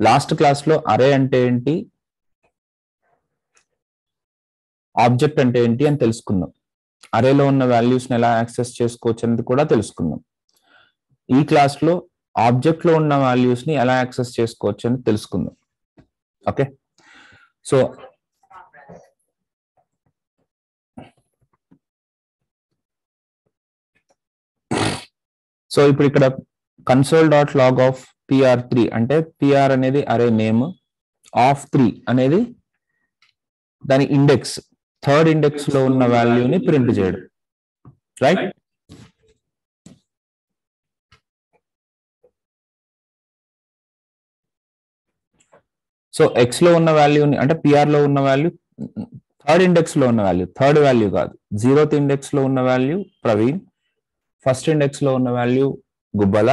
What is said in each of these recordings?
Last క్లాస్లో అరే అంటే ఏంటి? ఆబ్జెక్ట్ అంటే ఏంటి అని తెలుసుకుందాం. అరేలో ఉన్న వాల్యూస్ని ఎలా యాక్సెస్ చేసుకోవచ్చు అనేది కూడా తెలుసుకుందాం. ఈ క్లాస్లో ఆబ్జెక్ట్లో ఉన్న వాల్యూస్ని ఎలా యాక్సెస్ చేసుకోవచ్చు అని తెలుసుకుందాం. ఓకే? సో సో ఇప్పుడు ఇక్కడ console dot log of PR three అంటే పిఆర్ అనేది అరే నేమ్ ఆఫ్ త్రీ అనేది దాని ఇండెక్స్ థర్డ్ ఇండెక్స్లో ఉన్న వాల్యూని ప్రింట్ చేయడం. రైట్ సో ఎక్స్లో ఉన్న వాల్యూని అంటే పిఆర్లో ఉన్న వాల్యూ థర్డ్ ఇండెక్స్లో ఉన్న వాల్యూ థర్డ్ వాల్యూ కాదు. జీరోత్ ఇండెక్స్లో ఉన్న వాల్యూ ప్రవీణ్ ఫస్ట్ ఇండెక్స్లో ఉన్న వాల్యూ గుబ్బల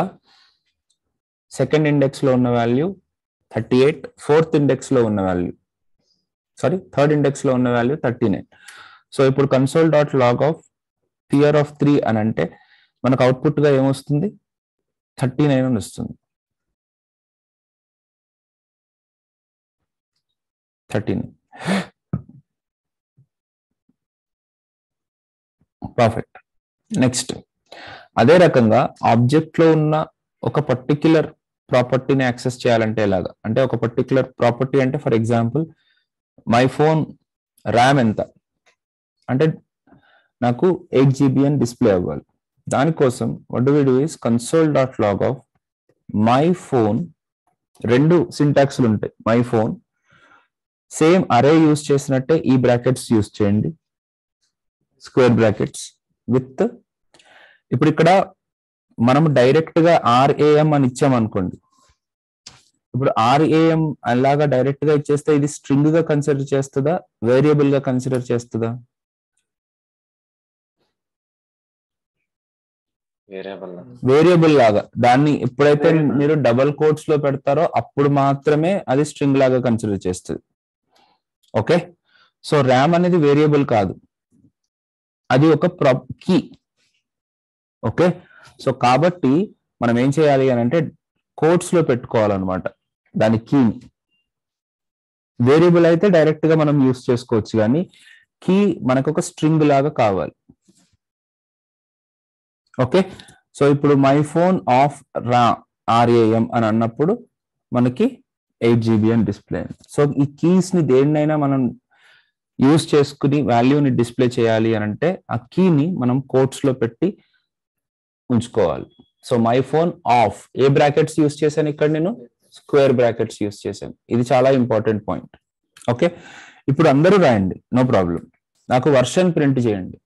సెకండ్ ఇండెక్స్లో ఉన్న వాల్యూ థర్టీ ఎయిట్ ఫోర్త్ ఇండెక్స్లో ఉన్న వాల్యూ. సారీ థర్డ్ ఇండెక్స్లో ఉన్న వాల్యూ థర్టీ నైన్. సో ఇప్పుడు console dot log of PR of three అని అంటే మనకు అవుట్పుట్గా ఏమొస్తుంది? థర్టీ నైన్ అని వస్తుంది. Thirty nine. పర్ఫెక్ట్ నెక్స్ట్ అదే రకంగా ఆబ్జెక్ట్లో ఉన్న ఒక పర్టిక్యులర్ ప్రాపర్టీని యాక్సెస్ చేయాలంటే ఎలాగా? అంటే ఒక పర్టిక్యులర్ ప్రాపర్టీ అంటే for example my phone RAM ఎంత? అంటే నాకు ఎయిట్ జీబీ అని డిస్ప్లే అవ్వాలి. దానికోసం what we do is console dot log of my phone రెండు సింటాక్స్లు ఉంటాయి. My phone same array use చేసినట్టే ఈ బ్రాకెట్స్ యూస్ చేయండి. స్క్వేర్ బ్రాకెట్స్ విత్ ఇప్పుడు ఇక్కడ మనం డైరెక్ట్గా ఆర్ఏఎం అని ఇచ్చామనుకోండి ఇప్పుడు ఆర్ఏఎం అలాగా డైరెక్ట్గా ఇచ్చేస్తే ఇది స్ట్రింగ్గా కన్సిడర్ చేస్తుందా? వేరియబుల్గా కన్సిడర్ చేస్తుందా? వేరియబుల్ లాగా. దాన్ని ఎప్పుడైతే మీరు డబల్ కోట్స్లో పెడతారో అప్పుడు మాత్రమే అది స్ట్రింగ్ లాగా కన్సిడర్ చేస్తుంది. ఓకే సో ర్యామ్ అనేది వేరియబుల్ కాదు. అది ఒక కీ ఓకే సో కాబట్టి మనం ఏం చేయాలి అని అంటే కోట్స్లో పెట్టుకోవాలన్నమాట. దాని కీని వేరియబుల్ అయితే డైరెక్ట్గా మనం యూస్ చేసుకోవచ్చు కానీ కీ మనకు ఒక స్ట్రింగ్ లాగా కావాలి. ఓకే సో ఇప్పుడు మై ఫోన్ ఆఫ్ రా ఆర్ఏఎం అని అన్నప్పుడు మనకి ఎయిట్ జీబీ అని డిస్ప్లే సో ఈ కీస్ని దేన్నైనా మనం యూస్ చేసుకుని వాల్యూని డిస్ప్లే చేయాలి అని అంటే ఆ కీని మనం కోట్స్లో పెట్టి ఉంచుకోవాలి. So my phone of A brackets use చేశాను ఇక్కడ నేను? స్క్వేర్ బ్రాకెట్స్ యూస్ చేశాను. ఇది చాలా ఇంపార్టెంట్ పాయింట్ ఓకే ఇప్పుడు అందరూ రాయండి. నో ప్రాబ్లం నాకు వర్షన్ ప్రింట్ చేయండి.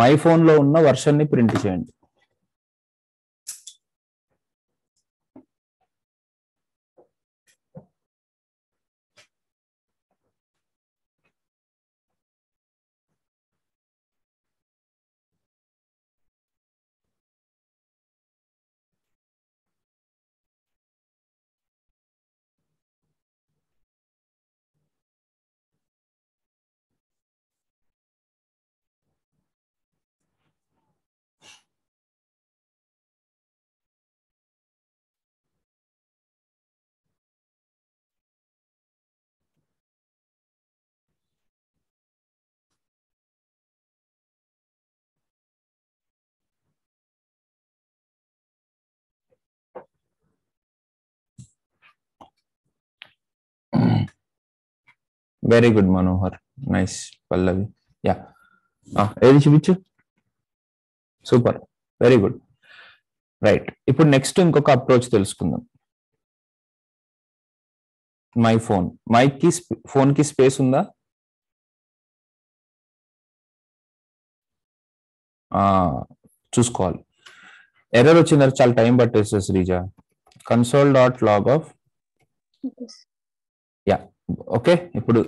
మై ఫోన్లో ఉన్న వర్షన్ని ప్రింట్ చేయండి. Very good Manohar nice Pallavi yeah ఏది చూపించు? సూపర్ వెరీ గుడ్ రైట్ ఇప్పుడు నెక్స్ట్ ఇంకొక అప్రోచ్ తెలుసుకుందాం. మై ఫోన్ మైక్కి ఫోన్కి స్పేస్ ఉందా? చూసుకోవాలి. ఎర్రర్ వచ్చిందని చాలా టైం పట్టేస్తుంది Sreeja. Console dot log of okay ఇప్పుడు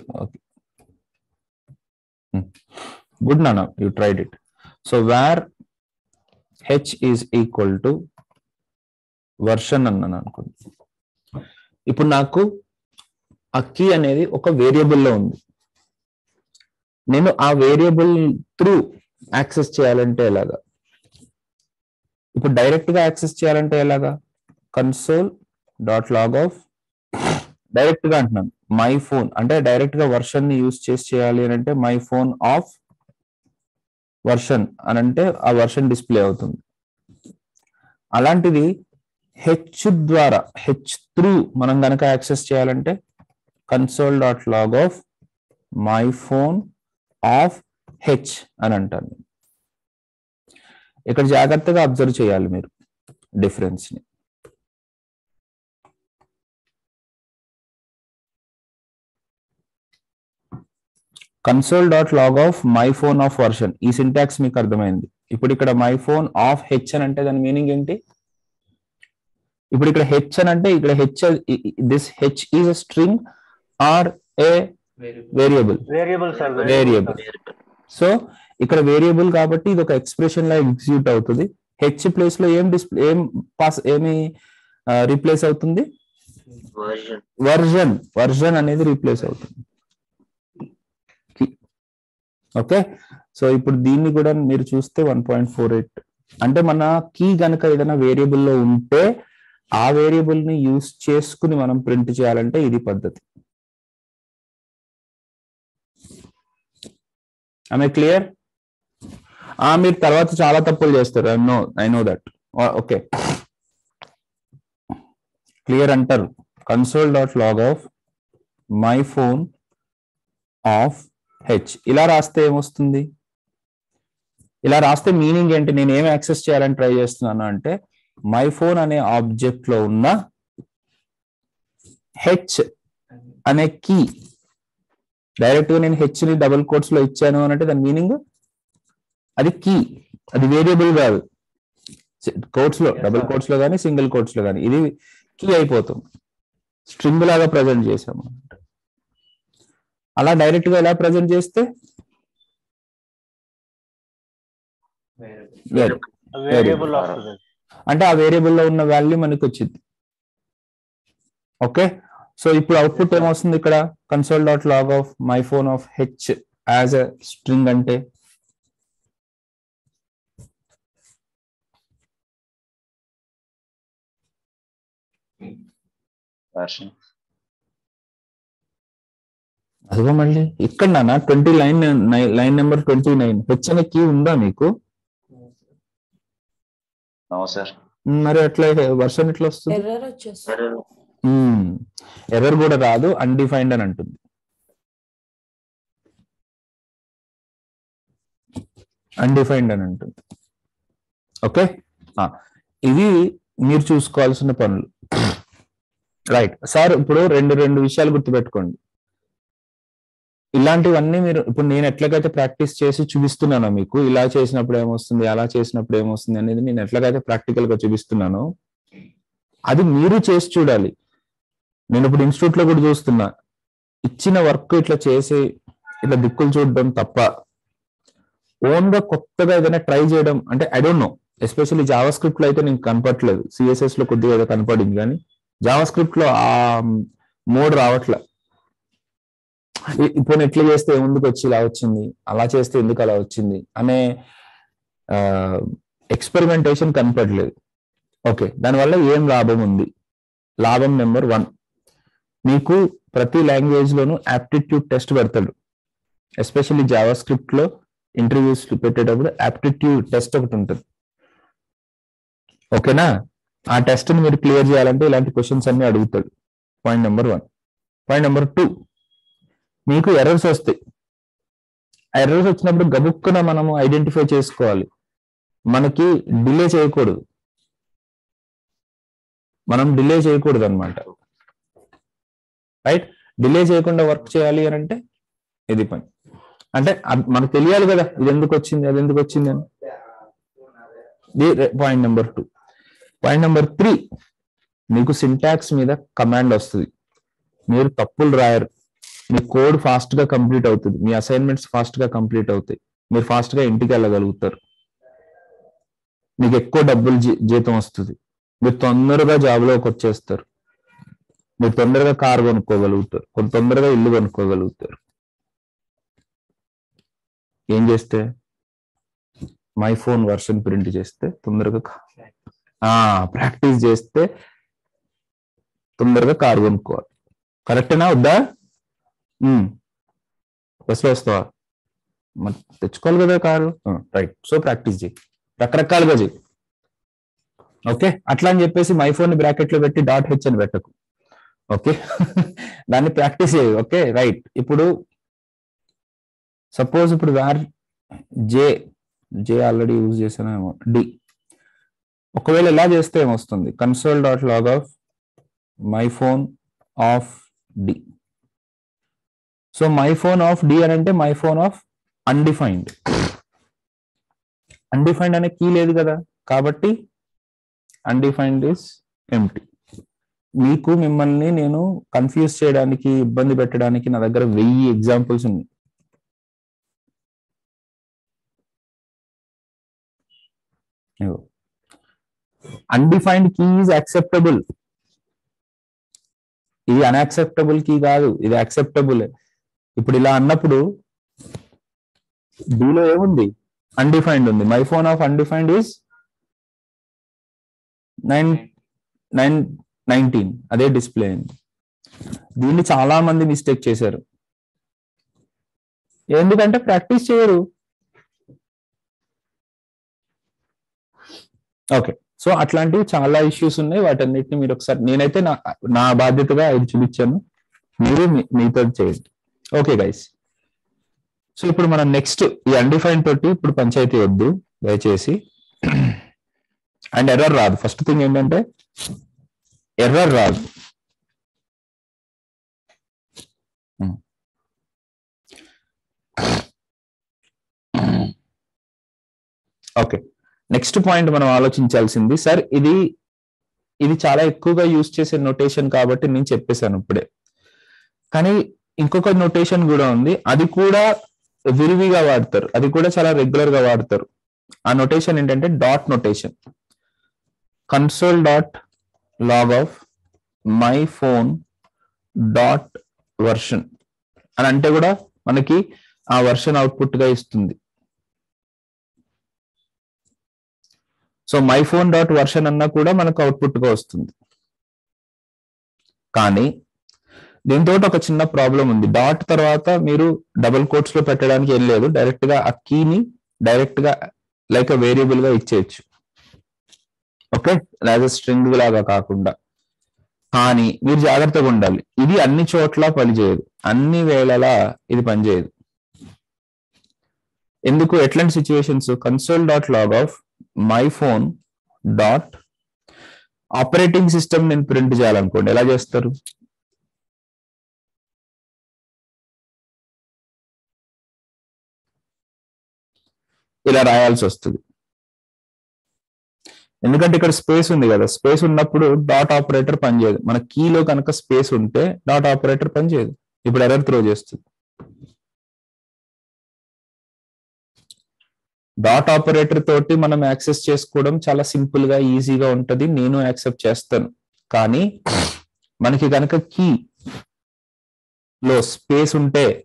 గుడ్ నానా you tried it so var H is equal to version అన్నాను అనుకోండి ఇప్పుడు నాకు ఆ కీ అనేది ఒక వేరియబుల్లో ఉంది. నేను ఆ వేరియబుల్ త్రూ యాక్సెస్ చేయాలంటే ఎలాగా? ఇప్పుడు డైరెక్ట్గా యాక్సెస్ చేయాలంటే ఎలాగా? కన్సోల్ డాట్ లాగ్ ఆఫ్ డైరెక్ట్గా అంటున్నాను. మై ఫోన్ అంటే డైరెక్ట్గా వర్షన్ని యూస్ చేసి చేయాలి అని అంటే మై ఫోన్ ఆఫ్ వర్షన్ అని అంటే ఆ వర్షన్ డిస్ప్లే అవుతుంది. అలాంటిది హెచ్ ద్వారా హెచ్ త్రూ మనం కనుక యాక్సెస్ చేయాలంటే console dot log of my phone of H అని అంటాను ఇక్కడ జాగ్రత్తగా అబ్జర్వ్ చేయాలి మీరు difference console dot log of my phone of version ఈ సింటాక్స్ మీకు అర్థమైంది. ఇప్పుడు ఇక్కడ మై ఫోన్ ఆఫ్ హెచ్ అని అంటే దాని మీనింగ్ ఏంటి? ఇప్పుడు ఇక్కడ హెచ్ అని అంటే ఇక్కడ H this H is a string or a variable variable sir variable so ఇక్కడ వేరియబుల్ కాబట్టి ఇది ఒక ఎక్స్ప్రెషన్ లా ఎగ్జిక్యూట్ అవుతుంది. హెచ్ ప్లేస్లో ఏం డిస్ప్లే ఏం పాస్ ఏమి రీప్లేస్ అవుతుంది? వర్జన్ వర్జన్ అనేది రీప్లేస్ అవుతుంది. ఓకే? సో ఇప్పుడు దీన్ని కూడా మీరు చూస్తే వన్ పాయింట్ ఫోర్ ఎయిట్. అంటే మన కీ గనక ఏదైనా వేరియబుల్లో ఉంటే ఆ వేరియబుల్ని యూస్ చేసుకుని మనం ప్రింట్ చేయాలంటే ఇది పద్ధతి. ఆమె క్లియర్ ఆ మీరు తర్వాత చాలా తప్పులు చేస్తారు. I know I know that okay. Clear అంటారు. Console dot log of my phone of H ఇలా రాస్తే ఏమొస్తుంది? ఇలా రాస్తే మీనింగ్ ఏంటి? నేను ఏం యాక్సెస్ చేయాలని ట్రై చేస్తున్నాను అంటే మై ఫోన్ అనే ఆబ్జెక్ట్లో ఉన్న హెచ్ అనే కీ డైరెక్ట్గా నేను హెచ్ని డబుల్ కోట్స్లో ఇచ్చాను అని అంటే దాని మీనింగ్ అది కీ అది వేరియబుల్ కాదు. కోట్స్లో డబుల్ కోట్స్లో కానీ సింగిల్ కోట్స్లో కానీ ఇది కీ అయిపోతుంది స్ట్రింగ్ లాగా ప్రజెంట్ చేసాము అలా డైరెక్ట్గా ఎలా ప్రజెంట్ చేస్తే? అంటే ఆ వేరియబుల్లో ఉన్న వాల్యూ మనకి వచ్చింది ఓకే సో ఇప్పుడు అవుట్పుట్ ఏమొస్తుంది ఇక్కడ? Console dot log of my phone of H as a string అంటే? Version అదిగో మళ్ళీ. ఇక్కడ నాన్న twenty line line number twenty nine. H అనే కీ ఉందా మీకు? మరి అట్లా వర్షన్ ఎట్లా వస్తుంది? ఎర్రర్ కూడా రాదు అన్డిఫైన్డ్ అని అంటుంది. అన్డిఫైన్డ్ అని అంటుంది. ఓకే ఇది మీరు చూసుకోవాల్సిన పనులు. రైట్ సార్ ఇప్పుడు రెండు రెండు విషయాలు గుర్తుపెట్టుకోండి. ఇలాంటివన్నీ మీరు ఇప్పుడు నేను ఎట్లాగైతే ప్రాక్టీస్ చేసి చూపిస్తున్నానో మీకు ఇలా చేసినప్పుడు ఏమొస్తుంది అలా చేసినప్పుడు ఏమొస్తుంది అనేది నేను ఎట్లాగైతే ప్రాక్టికల్గా చూపిస్తున్నానో అది మీరు చేసి చూడాలి. నేను ఇప్పుడు ఇన్స్టిట్యూట్లో కూడా చూస్తున్నా ఇచ్చిన వర్క్ ఇట్లా చేసి ఇట్లా దిక్కులు చూడడం తప్ప ఓన్గా కొత్తగా ఏదైనా ట్రై చేయడం అంటే ఐ డోంట్ నో ఎస్పెషల్లీ జావా స్క్రిప్ట్లో అయితే నేను కనపట్లేదు సిఎస్ఎస్లో కొద్దిగా కనపడింది కానీ జావా స్క్రిప్ట్లో ఆ మోడ్ రావట్లే. ఇప్పుడు ఎట్లా చేస్తే ఎందుకు వచ్చి ఇలా వచ్చింది? అలా చేస్తే ఎందుకు అలా వచ్చింది? అనే ఎక్స్పెరిమెంటేషన్ కనపడలేదు. ఓకే దానివల్ల ఏం లాభం ఉంది? లాభం నెంబర్ వన్. మీకు ప్రతి లాంగ్వేజ్ లోను ఆప్టిట్యూడ్ టెస్ట్ పెడతాడు. ఎస్పెషల్లీ జావా స్క్రిప్ట్లో ఇంటర్వ్యూస్ పెట్టేటప్పుడు యాప్టిట్యూడ్ టెస్ట్ ఒకటి ఉంటుంది. ఓకేనా? ఆ టెస్ట్ని మీరు క్లియర్ చేయాలంటే ఇలాంటి క్వశ్చన్స్ అన్ని అడుగుతాడు. Point number one point number two మీకు ఎర్రర్స్ వస్తాయి. ఆ ఎర్రర్స్ వచ్చినప్పుడు గబుక్కున మనము ఐడెంటిఫై చేసుకోవాలి. మనకి డిలే చేయకూడదు. మనం డిలే చేయకూడదు అనమాట రైట్ డిలే చేయకుండా వర్క్ చేయాలి అని అంటే ఇది పని. అంటే మనకు తెలియాలి కదా ఇది ఎందుకు వచ్చింది అది ఎందుకు వచ్చింది అని. Point number two point number three మీకు సింటాక్స్ మీద కమాండ్ వస్తుంది. మీరు తప్పులు రాయరు. మీ కోడ్ ఫాస్ట్గా కంప్లీట్ అవుతుంది. మీ అసైన్మెంట్స్ ఫాస్ట్గా కంప్లీట్ అవుతాయి. మీరు ఫాస్ట్గా ఇంటికి వెళ్ళగలుగుతారు. మీకు ఎక్కువ డబ్బులు జీతం వస్తుంది. మీరు తొందరగా జాబ్లోకి వచ్చేస్తారు. మీరు తొందరగా కార్ కొనుక్కోగలుగుతారు. కొంత తొందరగా ఇల్లు కొనుక్కోగలుగుతారు. ఏం చేస్తే? మై ఫోన్ వర్షన్ ప్రింట్ చేస్తే తొందరగా ప్రాక్టీస్ చేస్తే తొందరగా కారు కొనుక్కోవాలి. కరెక్టేనా వద్దా? Hmm. బస్సులో వస్తావా? మరి తెచ్చుకోవాలి కదా కారు? రైట్ సో ప్రాక్టీస్ చేయి. రకరకాలుగా చేయి. ఓకే అట్లా అని చెప్పేసి మై ఫోన్ బ్రాకెట్లో పెట్టి డాట్ హెచ్ అని పెట్టకు. ఓకే దాన్ని ప్రాక్టీస్ చేయి. ఓకే రైట్ ఇప్పుడు సపోజ్ ఇప్పుడు var J J already use చేసానేమో D ఒకవేళ ఇలా చేస్తే ఏమొస్తుంది? Console dot log of my phone of D so my phone of D అని అంటే my phone of undefined undefined అనే కీ లేదు కదా. కాబట్టి అన్డిఫైన్డ్ ఇస్ ఎంటీ మీకు మిమ్మల్ని నేను కన్ఫ్యూజ్ చేయడానికి ఇబ్బంది పెట్టడానికి నా దగ్గర వెయ్యి ఎగ్జాంపుల్స్ ఉన్నాయి. అన్డిఫైన్డ్ కీ ఈజ్ యాక్సెప్టబుల్ ఇది అన్యాక్సెప్టబుల్ కీ కాదు. ఇది యాక్సెప్టబుల్ ఇప్పుడు ఇలా అన్నప్పుడు డీలో ఏముంది? అన్డిఫైన్డ్ ఉంది. My phone of undefined is nine nine nineteen అదే డిస్ప్లే అయింది. దీన్ని చాలా మంది మిస్టేక్ చేశారు. ఎందుకంటే ప్రాక్టీస్ చేయరు. ఓకే సో అట్లాంటివి చాలా ఇష్యూస్ ఉన్నాయి. వాటన్నిటిని మీరు ఒకసారి నేనైతే నా నా బాధ్యతగా ఇది చూపించాను. మీరు మీతో చేయండి. ఓకే గైస్ సో ఇప్పుడు మనం నెక్స్ట్ ఈ అన్డిఫైన్ తోటి ఇప్పుడు పంచాయతీ వద్దు దయచేసి. అండ్ ఎర్రర్ రాదు. ఫస్ట్ థింగ్ ఏంటంటే ఎర్రర్ రాదు. ఓకే నెక్స్ట్ పాయింట్ మనం ఆలోచించాల్సింది సార్ ఇది ఇది చాలా ఎక్కువగా యూజ్ చేసే నొటేషన్ కాబట్టి నేను చెప్పేశాను ఇప్పుడే. కానీ ఇంకొక నొటేషన్ కూడా ఉంది. అది కూడా విరివిగా వాడతారు. అది కూడా చాలా రెగ్యులర్గా వాడతారు. ఆ నొటేషన్ ఏంటంటే dot notation console dot log of my phone dot version అని అంటే కూడా మనకి ఆ వర్షన్ అవుట్పుట్గా ఇస్తుంది. So my phone dot version అన్నా కూడా మనకు అవుట్పుట్గా వస్తుంది. కానీ దీంతో ఒక చిన్న ప్రాబ్లం ఉంది. డాట్ తర్వాత మీరు డబుల్ కోట్స్లో పెట్టడానికి వెళ్ళలేదు డైరెక్ట్గా ఆ కీని డైరెక్ట్గా లైక్ వేరియబుల్గా ఇచ్చేయచ్చు. ఓకే యాజ్ స్ట్రింగ్ లాగా కాకుండా. కానీ మీరు జాగ్రత్తగా ఉండాలి. ఇది అన్ని చోట్ల పనిచేయదు. అన్ని వేళలా ఇది పనిచేయదు. ఎందుకు? ఎట్లాంటి situations console dot log of my phone dot operating system నేను ప్రింట్ చేయాలనుకోండి. ఎలా చేస్తారు? ఇలా రాయాల్సి వస్తుంది. ఎందుకంటే ఇక్కడ స్పేస్ ఉంది కదా. స్పేస్ ఉన్నప్పుడు డాట్ ఆపరేటర్ పనిచేయదు. మన కీలో కనుక స్పేస్ ఉంటే డాట్ ఆపరేటర్ పనిచేయదు. ఇప్పుడు ఎర్రర్ త్రో చేస్తుంది. డాట్ ఆపరేటర్ తోటి మనం యాక్సెస్ చేసుకోవడం చాలా సింపుల్గా ఈజీగా ఉంటది. నేను యాక్సెప్ట్ చేస్తాను. కానీ మనకి కనుక కీ లో స్పేస్ ఉంటే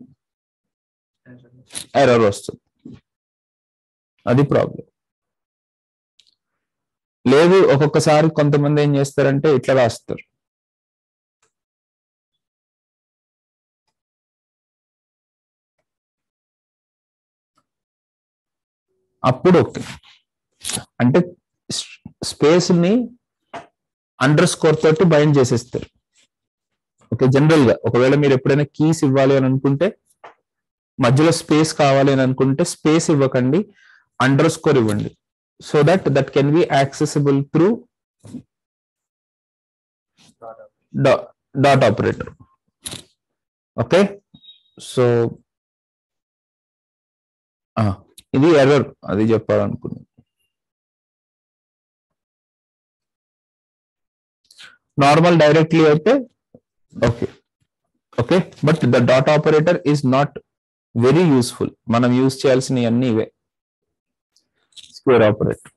ఎర్రర్ వస్తుంది. అది ప్రాబ్లం లేదు ఒక్కొక్కసారి కొంతమంది ఏం చేస్తారంటే ఇట్లా రాస్తారు. అప్పుడు ఓకే. అంటే స్పేస్ని అండర్ స్కోర్ తోటి బైండ్ చేసేస్తారు. ఓకే జనరల్గా ఒకవేళ మీరు ఎప్పుడైనా కీస్ ఇవ్వాలి అని అనుకుంటే మధ్యలో స్పేస్ కావాలి అని అనుకుంటే స్పేస్ ఇవ్వకండి. అండర్ స్కోర్ ఇవ్వండి so that that can be accessible through dot operator okay so ఇది ఎర్రర్ అది చెప్పాలనుకున్నాను. నార్మల్ డైరెక్ట్లీ అయితే okay okay but the dot operator is not very useful మనం యూజ్ చేయాల్సినవి అన్ని ఇవే. స్క్వేర్ ఆపరేటర్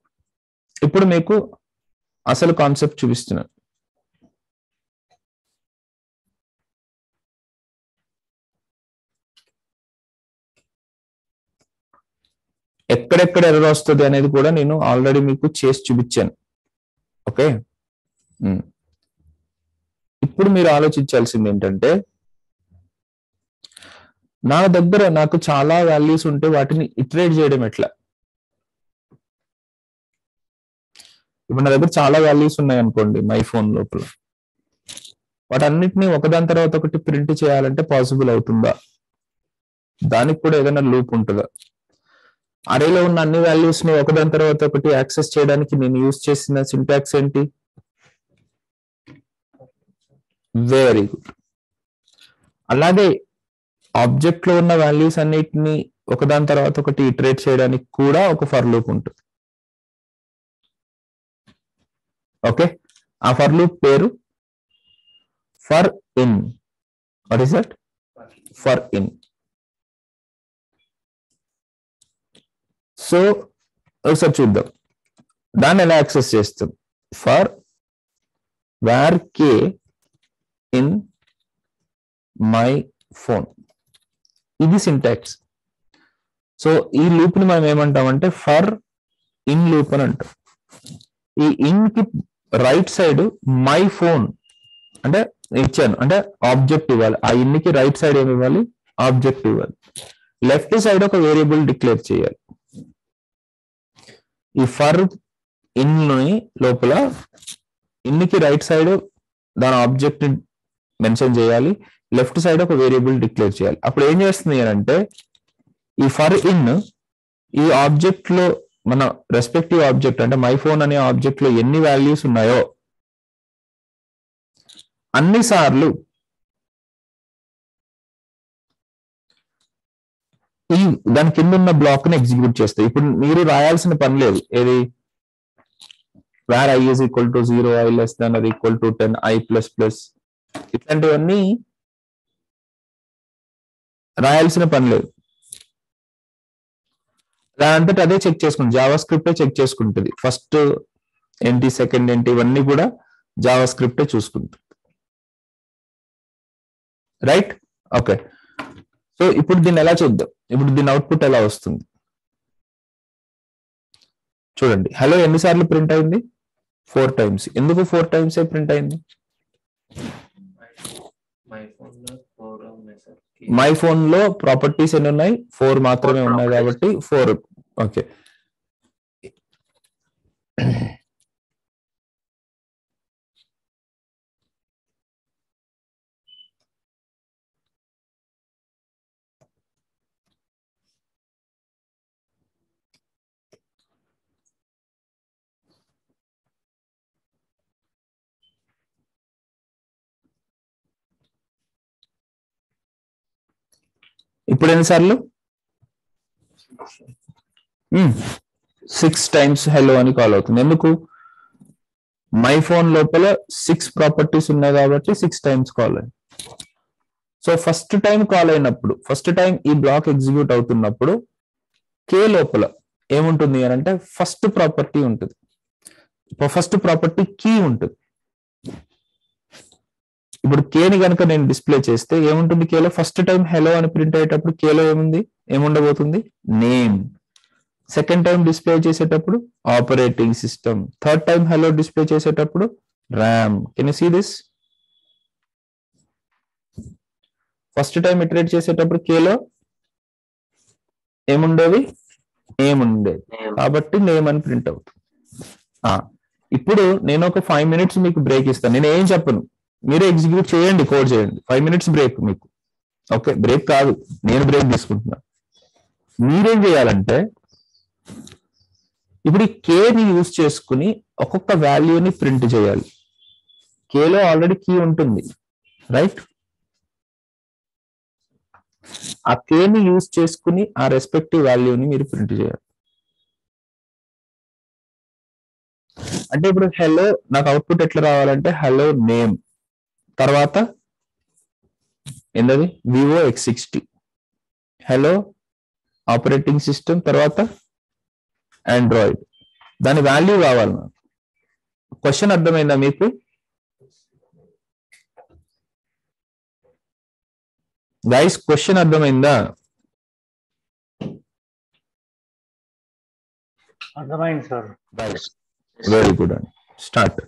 ఇప్పుడు మీకు అసలు కాన్సెప్ట్ చూపిస్తున్నాను ఎక్కడెక్కడ ఎర్ర వస్తుంది అనేది కూడా నేను ఆల్రెడీ మీకు చేసి చూపించాను. ఓకే? ఇప్పుడు మీరు ఆలోచించాల్సింది ఏంటంటే నా దగ్గర నాకు చాలా వాల్యూస్ ఉంటే వాటిని ఇటరేట్ చేయడం ఎట్లా? ఇప్పుడు నా దగ్గర చాలా వాల్యూస్ ఉన్నాయి అనుకోండి మై ఫోన్ లోపల. వాటన్నిటిని ఒకదాని తర్వాత ఒకటి ప్రింట్ చేయాలంటే పాసిబుల్ అవుతుందా? దానికి కూడా ఏదైనా లూప్ ఉంటుందా? అరేలో ఉన్న అన్ని వాల్యూస్ని ఒకదాని తర్వాత ఒకటి యాక్సెస్ చేయడానికి నేను యూజ్ చేసిన సింటాక్స్ ఏంటి? వెరీ గుడ్ అలాగే ఆబ్జెక్ట్లో ఉన్న వాల్యూస్ అన్నిటిని ఒకదాని తర్వాత ఒకటి ఇటరేట్ చేయడానికి కూడా ఒక ఫర్ లూప్ ఉంటుంది. ఓకే ఆ ఫర్ లూప్ పేరు for in what is that for in so ఒకసారి చూద్దాం. దాన్ని ఎలా యాక్సెస్ చేస్తాం? For var K in my phone ఇది సింటాక్స్ సో ఈ లూప్ని మనం ఏమంటామంటే ఫర్ ఇన్ లూప్ అని అంటాం. ఈ ఇన్కి రైట్ సైడ్ మై ఫోన్ అంటే ఇచ్చాను. అంటే ఆబ్జెక్ట్ ఇవ్వాలి. ఆ ఇన్నికి రైట్ సైడ్ ఏమి ఇవ్వాలి? ఆబ్జెక్ట్ ఇవ్వాలి. లెఫ్ట్ సైడ్ ఒక వేరియబుల్ డిక్లేర్ చేయాలి. ఈ ఫర్ ఇన్ లోపల ఇన్నికి రైట్ సైడ్ దాని ఆబ్జెక్ట్ మెన్షన్ చేయాలి. లెఫ్ట్ సైడ్ ఒక వేరియబుల్ డిక్లేర్ చేయాలి. అప్పుడు ఏం చేస్తుంది అని అంటే ఈ ఫర్ ఇన్ ఈ ఆబ్జెక్ట్లో మన రెస్పెక్టివ్ ఆబ్జెక్ట్ అంటే మై ఫోన్ అనే ఆబ్జెక్ట్లో ఎన్ని వాల్యూస్ ఉన్నాయో అన్ని సార్లు ఈ దాని కింద ఉన్న బ్లాక్ని ఎగ్జిక్యూట్ చేస్తాయి. ఇప్పుడు మీరు రాయాల్సిన పని లేదు. ఏది? Where I is equal to zero I less than అది equal to ten I plus plus ఇట్లాంటివన్నీ రాయాల్సిన పని లేదు. దానంతట అదే చెక్ చేసుకుంటుంది. జావా స్క్రిప్టే చెక్ చేసుకుంటుంది. ఫస్ట్ ఏంటి సెకండ్ ఏంటి ఇవన్నీ కూడా జావా స్క్రిప్టే చూసుకుంటుంది. రైట్ ఓకే సో ఇప్పుడు దీన్ని ఎలా చూద్దాం? ఇప్పుడు దీని అవుట్పుట్ ఎలా వస్తుంది? చూడండి. హలో ఎన్నిసార్లు ప్రింట్ అయింది? ఫోర్ టైమ్స్ ఎందుకు ఫోర్ టైమ్స్ ప్రింట్ అయింది? మై ఫోన్లో ఫోర్ ఉన్నాయి సార్ మై ఫోన్లో ప్రాపర్టీస్ ఎన్ని ఉన్నాయి? ఫోర్ మాత్రమే ఉన్నాయి కాబట్టి ఫోర్ ఓకే ఇప్పుడు ఎన్నిసార్లు సిక్స్ hmm. టైమ్స్ హెలో అని కాల్ అవుతుంది. ఎందుకు? మై ఫోన్ లోపల సిక్స్ ప్రాపర్టీస్ ఉన్నాయి కాబట్టి సిక్స్ టైమ్స్ కాల్ అయింది సో ఫస్ట్ టైం కాల్ అయినప్పుడు ఫస్ట్ టైం ఈ బ్లాక్ ఎగ్జిక్యూట్ అవుతున్నప్పుడు కే లోపల ఏముంటుంది అని అంటే ఫస్ట్ ప్రాపర్టీ ఉంటుంది. ఫస్ట్ ప్రాపర్టీ కీ ఉంటుంది. ఇప్పుడు కేని కనుక నేను డిస్ప్లే చేస్తే ఏముంటుంది కేలో ఫస్ట్ టైం హెలో అని ప్రింట్ అయ్యేటప్పుడు కేలో ఏముంది? ఏముండబోతుంది? నేమ్ సెకండ్ టైం డిస్ప్లే చేసేటప్పుడు operating system third time hello display చేసేటప్పుడు RAM can you see this first time iterate చేసేటప్పుడు కేలో ఏముండేది నేమ్ ఉండేది కాబట్టి నేమ్ అని ప్రింట్ అవుతుంది. ఇప్పుడు నేను ఒక ఫైవ్ మినిట్స్ మీకు బ్రేక్ ఇస్తాను. నేను ఏం చెప్పను? మీరే ఎగ్జిక్యూట్ చేయండి కోడ్ చేయండి. ఫైవ్ మినిట్స్ బ్రేక్ మీకు. ఓకే బ్రేక్ కాదు. నేను బ్రేక్ తీసుకుంటున్నా. మీరేం చేయాలంటే ఇప్పుడు ఈ కేని యూజ్ చేసుకుని ఒక్కొక్క వాల్యూని ప్రింట్ చేయాలి. కేలో ఆల్రెడీ కీ ఉంటుంది. రైట్ ఆ కేని యూజ్ చేసుకుని ఆ రెస్పెక్టివ్ వాల్యూని మీరు ప్రింట్ చేయాలి. అంటే ఇప్పుడు హలో నాకు అవుట్పుట్ ఎట్లా రావాలంటే హలో నేమ్ తర్వాత ఏంటది Vivo X sixty hello operating system తర్వాత ఆండ్రాయిడ్ దాని వాల్యూ కావాలి నాకు. క్వశ్చన్ అర్థమైందా మీకు? గైస్ క్వశ్చన్ అర్థమైందా? అర్థమైంది సార్. వెరీ గుడ్ అండి స్టార్ట్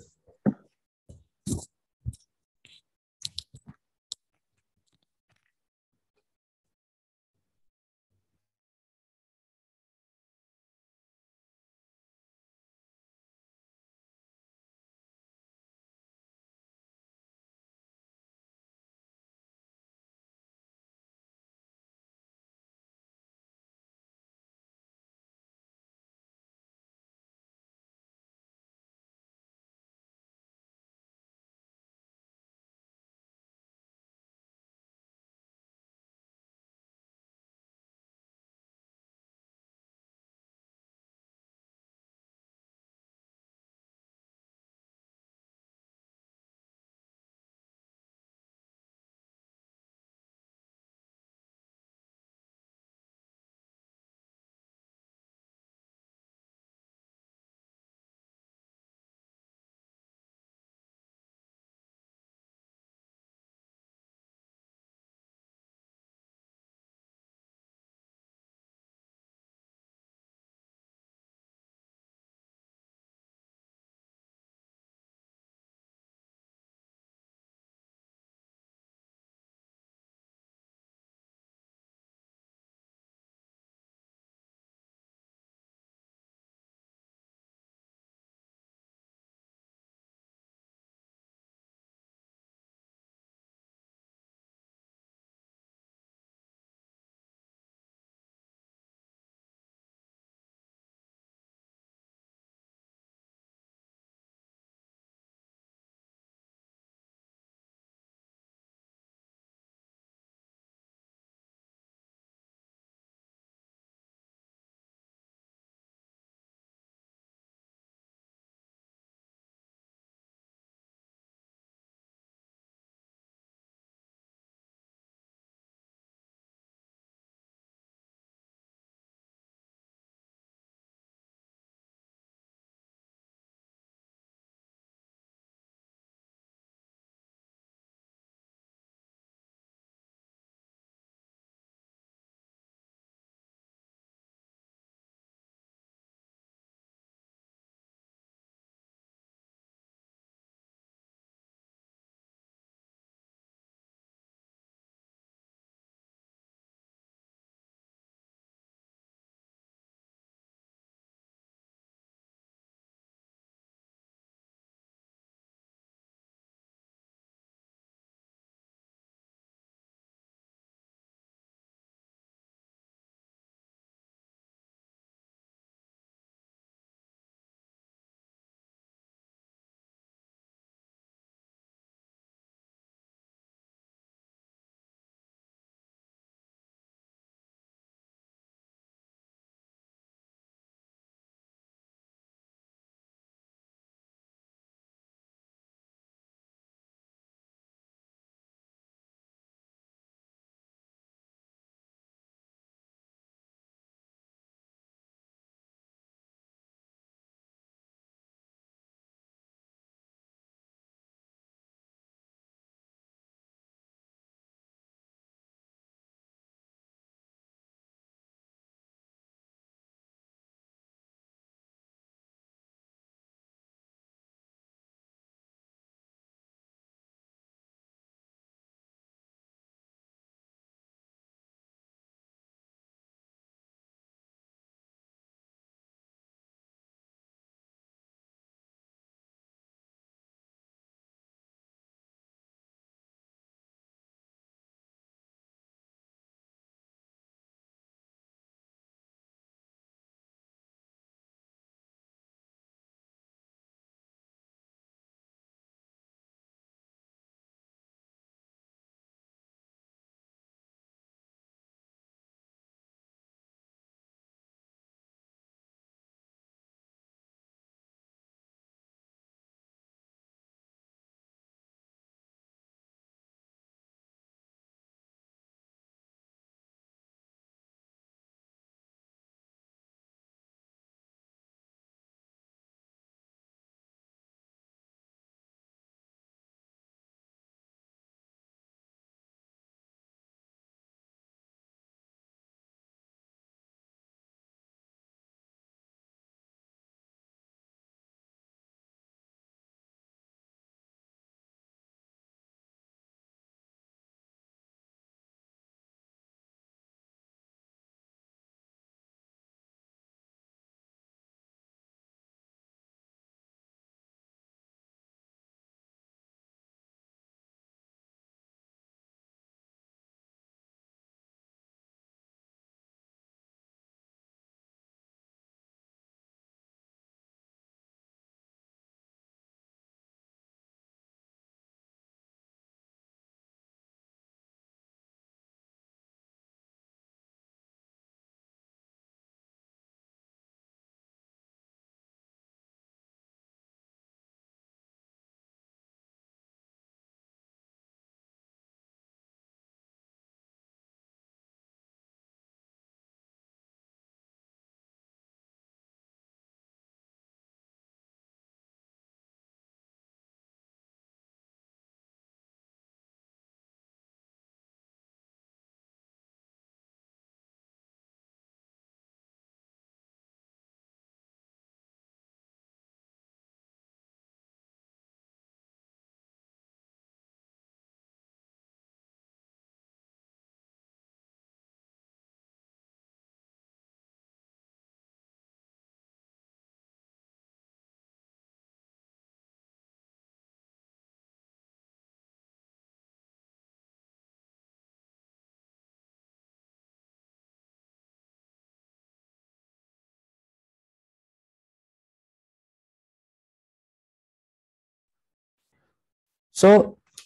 సో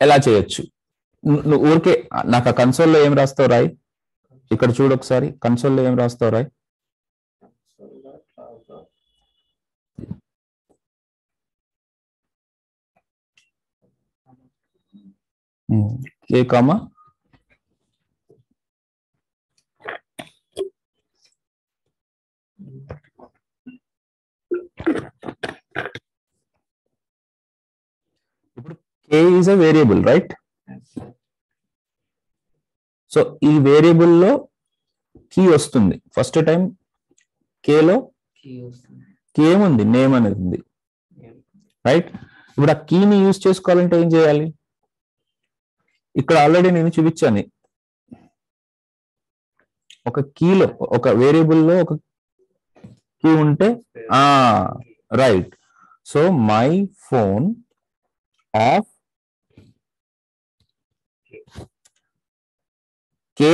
ఎలా చేయొచ్చు? నువ్వు ఊరికే నాకు ఆ కన్సోల్లో ఏం రాస్తావు రాయ్? ఇక్కడ చూడు ఒకసారి కన్సోల్లో ఏం రాస్తావు రాయ్? ఏ comma? K is a variable right so ఈ వేరియబుల్లో కీ వస్తుంది. ఫస్ట్ టైం కేలో కీ ఏముంది? నేమ్ అనేది ఉంది. రైట్ ఇప్పుడు ఆ కీని యూజ్ చేసుకోవాలంటే ఏం చేయాలి? ఇక్కడ ఆల్రెడీ నేను చూపించాను. ఒక కీలో ఒక వేరియబుల్లో ఒక కీ ఉంటే right so my phone of k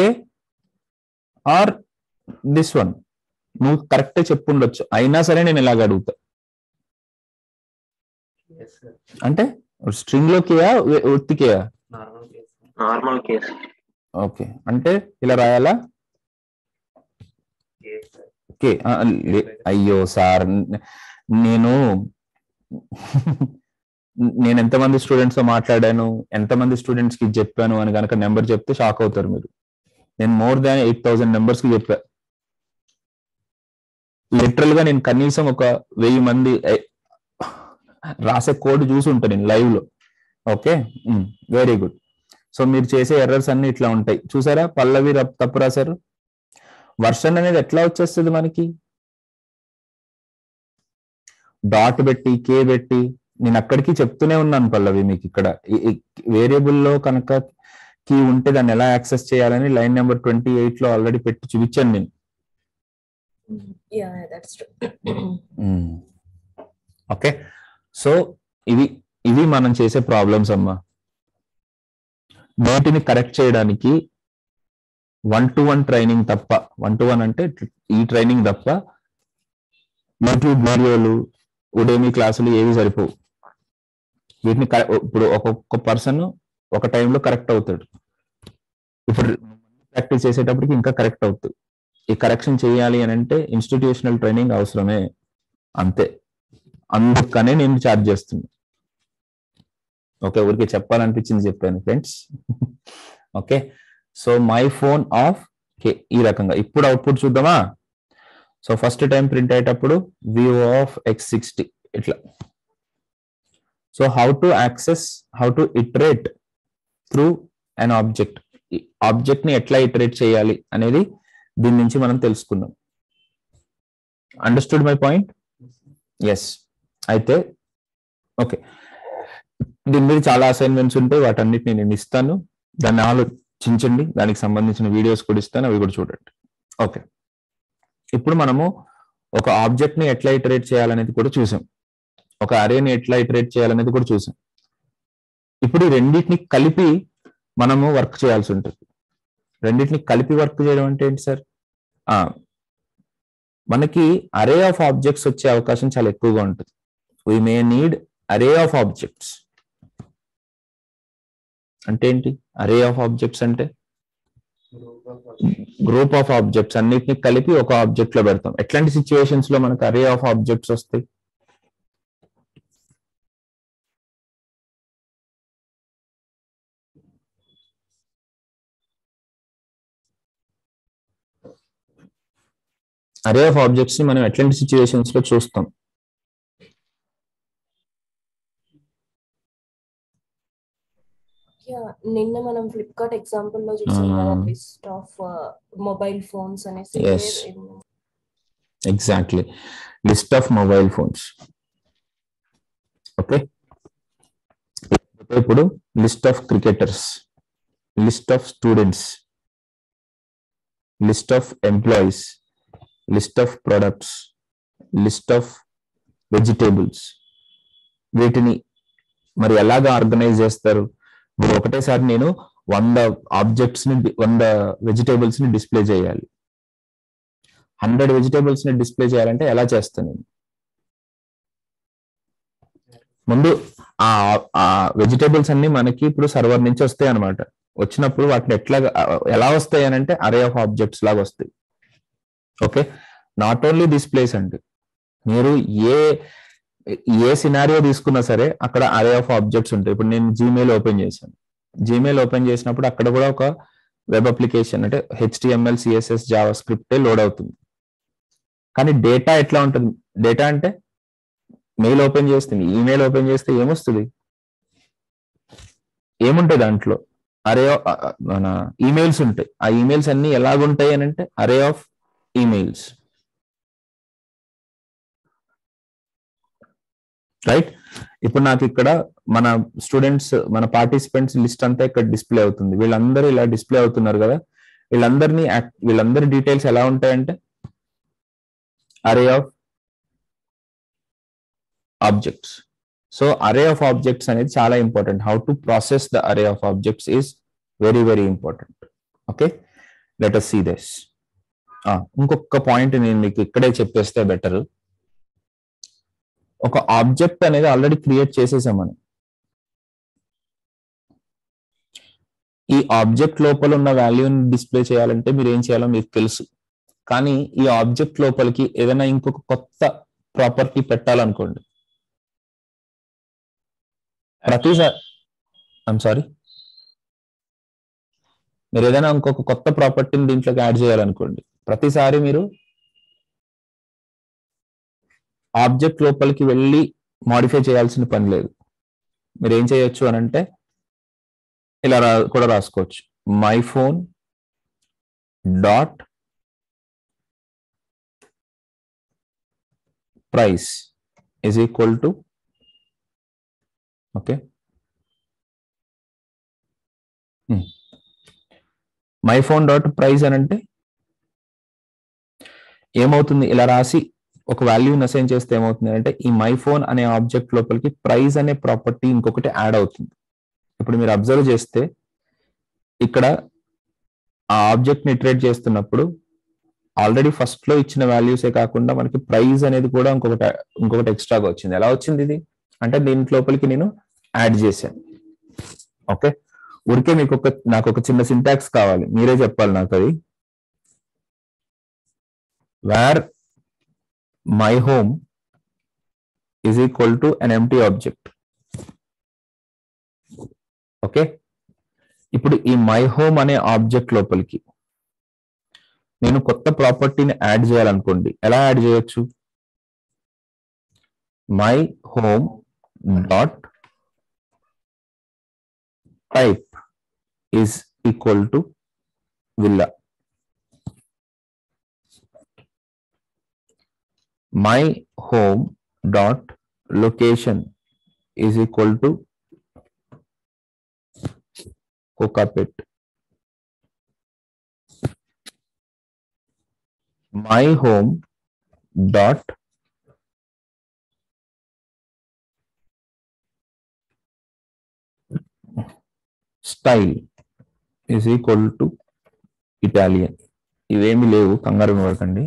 or this one నువ్వు కరెక్ట్ చెప్పుండొచ్చు. అయినా సరే నేను ఇలాగ అడుగుతా. ఎస్ సార్ అంటే స్ట్రింగ్లో కేయా ఒత్తి కేయా normal case normal case okay అంటే ఇలా రాయాలా? అయ్యో సార్. నేను నేను ఎంతమంది స్టూడెంట్స్తో మాట్లాడాను? ఎంతమంది స్టూడెంట్స్కి చెప్పాను? అని కనుక నెంబర్ చెప్తే షాక్ అవుతారు మీరు. నేను మోర్ దాన్ ఎయిట్ థౌసండ్ మెంబర్స్కి చెప్పా. లిటరల్గా నేను కనీసం ఒక వెయ్యి మంది రాసే కోడ్ చూసి ఉంటాను నేను లైవ్లో. ఓకే వెరీ గుడ్ సో మీరు చేసే ఎర్రర్స్ అన్ని ఇట్లా ఉంటాయి. చూసారా? పల్లవి రప్- తప్పు రాశారు. వర్షన్ అనేది ఎట్లా వచ్చేస్తుంది మనకి? డాట్ పెట్టి కే పెట్టి నేను అక్కడికి చెప్తూనే ఉన్నాను పల్లవి మీకు ఇక్కడ. వేరియబుల్లో కనుక కీ ఉంటే దాన్ని ఎలా యాక్సెస్ చేయాలని లైన్ నెంబర్ ట్వంటీ ఎయిట్లో ఆల్రెడీ పెట్టి చూపించాను నేను. ఓకే సో ఇవి ఇవి మనం చేసే ప్రాబ్లమ్స్ అమ్మా. వీటిని కరెక్ట్ చేయడానికి వన్ టు వన్ ట్రైనింగ్ తప్ప వన్ టు వన్ అంటే ఈ ట్రైనింగ్ తప్ప యూట్యూబ్ వీడియోలు ఉడేమి క్లాసులు ఏవి సరిపోవు. వీటిని ఇప్పుడు ఒక్కొక్క పర్సన్ ఒక టైంలో కరెక్ట్ అవుతాడు. ఇప్పుడు ప్రాక్టీస్ చేసేటప్పటికి ఇంకా కరెక్ట్ అవుతుంది ఈ కరెక్షన్ చేయాలి అని అంటే ఇన్స్టిట్యూషనల్ ట్రైనింగ్ అవసరమే. అంతే. అందుకనే నేను ఛార్జ్ చేస్తున్నా. ఓకే ఊరికి చెప్పాలనిపించింది చెప్పాను friends okay. So my phone of ఈ రకంగా. ఇప్పుడు అవుట్పుట్ చూద్దామా? సో ఫస్ట్ టైం ప్రింట్ అయ్యేటప్పుడు వివో ఆఫ్ ఎక్స్ సిక్స్టీ ఇట్లా. So how to access how to iterate through an object ఆబ్జెక్ట్ని ఎట్లా ఇటరేట్ చేయాలి అనేది దీని నుంచి మనం తెలుసుకుందాం. అండర్స్టూడ్ మై పాయింట్ ఎస్ అయితే ఓకే దీని మీద చాలా అసైన్మెంట్స్ ఉంటాయి. వాటన్నిటిని నేను ఇస్తాను. దాన్ని ఆలోచించండి. దానికి సంబంధించిన వీడియోస్ కూడా ఇస్తాను. అవి కూడా చూడండి. ఓకే ఇప్పుడు మనము ఒక ఆబ్జెక్ట్ని ఎట్లా ఇటరేట్ చేయాలనేది కూడా చూసాం. ఒక అరేని ఎట్లా ఇటరేట్ చేయాలనేది కూడా చూసాం. ఇప్పుడు రెండింటిని కలిపి మనము వర్క్ చేయాల్సి ఉంటుంది. రెండింటిని కలిపి వర్క్ చేయడం అంటే ఏంటి సార్? ఆ, మనకి అరే ఆఫ్ ఆబ్జెక్ట్స్ వచ్చే అవకాశం చాలా ఎక్కువగా ఉంటుంది. We may need array of objects అంటే ఏంటి? అరే ఆఫ్ ఆబ్జెక్ట్స్ అంటే? Group of group of objects అన్నిటిని కలిపి ఒక ఆబ్జెక్ట్లో పెడతాం. ఎట్లాంటి సిచ్యువేషన్స్లో మనకు అరే ఆఫ్ ఆబ్జెక్ట్స్ వస్తాయి? అరే ఆఫ్ ఆబ్జెక్ట్స్ని మనం ఎట్లాంటి సిచ్యువేషన్స్లో చూస్తాం. Yeah, నిన్న మనం ఫ్లిప్కార్ట్ ఎగ్జాంపుల్లో చూసాం కదా Ah. List of mobile phones అనేసి Yes. where in- exactly list of mobile phones okay ఇప్పుడు list of cricketers list of students list of employees list of products list of vegetables. వీటిని మరి ఎలాగా organise చేస్తారు? ఇప్పుడు ఒకటేసారి నేను వంద ఆబ్జెక్ట్స్ని వంద వెజిటేబుల్స్ని డిస్ప్లే చేయాలి. హండ్రెడ్ వెజిటేబుల్స్ని డిస్ప్లే చేయాలంటే ఎలా చేస్తాను నేను? ముందు ఆ వెజిటేబుల్స్ అన్ని మనకి ఇప్పుడు సర్వర్ నుంచి వస్తాయి అనమాట వచ్చినప్పుడు వాటిని ఎట్లా ఎలా వస్తాయి అని అంటే అరే ఆఫ్ ఆబ్జెక్ట్స్ లాగా వస్తాయి. Okay? Not only this place అండి. మీరు ఏ ఏ సినారియో తీసుకున్నా సరే అక్కడ అరే ఆఫ్ ఆబ్జెక్ట్స్ ఉంటాయి. ఇప్పుడు నేను జీమెయిల్ ఓపెన్ చేశాను. జీమెయిల్ ఓపెన్ చేసినప్పుడు అక్కడ కూడా ఒక వెబ్ అప్లికేషన్ అంటే హెచ్టిఎంఎల్ సిఎస్ఎస్ జావా స్క్రిప్టే లోడ్ అవుతుంది. కానీ డేటా ఎట్లా ఉంటుంది? డేటా అంటే మెయిల్ ఓపెన్ చేస్తుంది ఈమెయిల్ ఓపెన్ చేస్తే ఏమొస్తుంది? ఏముంటాయి దాంట్లో? అరే మన ఈమెయిల్స్ ఉంటాయి. ఆ ఈమెయిల్స్ అన్ని ఎలాగుంటాయి అని అంటే అరే ఆఫ్ emails. రైట్ ఇప్పుడు నాకు ఇక్కడ మన స్టూడెంట్స్ మన పార్టిసిపెంట్స్ లిస్ట్ అంతా ఇక్కడ డిస్ప్లే అవుతుంది. వీళ్ళందరూ ఇలా డిస్ప్లే అవుతున్నారు కదా? వీళ్ళందరినీ వీళ్ళందరి డీటెయిల్స్ ఎలా ఉంటాయంటే? Array of objects so array of objects అనేది చాలా important how to process the array of objects is very very important okay let us see this ఇంకొక పాయింట్ నేను మీకు ఇక్కడే చెప్పేస్తే బెటర్ ఒక ఆబ్జెక్ట్ అనేది ఆల్రెడీ క్రియేట్ చేసేసాం మనం. ఈ ఆబ్జెక్ట్ లోపల ఉన్న వాల్యూని డిస్ప్లే చేయాలంటే మీరు ఏం చేయాలో మీకు తెలుసు. కానీ ఈ ఆబ్జెక్ట్ లోపలికి ఏదైనా ఇంకొక కొత్త ప్రాపర్టీ పెట్టాలనుకోండి. ప్రతిసారి ఐమ్ సారీ మీరు ఏదైనా ఇంకొక కొత్త ప్రాపర్టీని దీంట్లోకి యాడ్ చేయాలనుకోండి. ప్రతిసారి మీరు ఆబ్జెక్ట్ లోపలికి వెళ్ళి మాడిఫై చేయాల్సిన పని లేదు. మీరు ఏం చేయొచ్చు అని అంటే ఇలా రా కూడా రాసుకోవచ్చు. My phone dot price is equal to okay my phone dot price అని అంటే ఏమవుతుంది? ఇలా రాసి ఒక వాల్యూని అసైన్ చేస్తే ఏమవుతుంది అంటే ఈ మై ఫోన్ అనే ఆబ్జెక్ట్ లోపలికి ప్రైస్ అనే ప్రాపర్టీ ఇంకొకటి యాడ్ అవుతుంది. ఇప్పుడు మీరు అబ్జర్వ్ చేస్తే ఇక్కడ ఆ ఆబ్జెక్ట్ని ఇటరేట్ చేస్తున్నప్పుడు ఆల్రెడీ ఫస్ట్లో ఇచ్చిన వాల్యూసే కాకుండా మనకి ప్రైజ్ అనేది కూడా ఇంకొకటి ఇంకొకటి ఎక్స్ట్రాగా వచ్చింది. ఎలా వచ్చింది ఇది? అంటే దీని లోపలికి నేను యాడ్ చేశాను. ఓకే ఊరికే మీకు ఒక నాకు ఒక చిన్న సింటాక్స్ కావాలి. మీరే చెప్పాలి నాకు అది. Var my home is equal to an empty object okay ఇప్పుడు ఈ మై హోమ్ అనే ఆబ్జెక్ట్ లోపలికి నేను కొత్త ప్రాపర్టీని యాడ్ చేయాలనుకోండి. ఎలా యాడ్ చేయొచ్చు? My home dot type is equal to villa my home dot location is equal to Kokapet. My home dot style is equal to Italian. ఇవేమి లేవు కంగారు పడకండి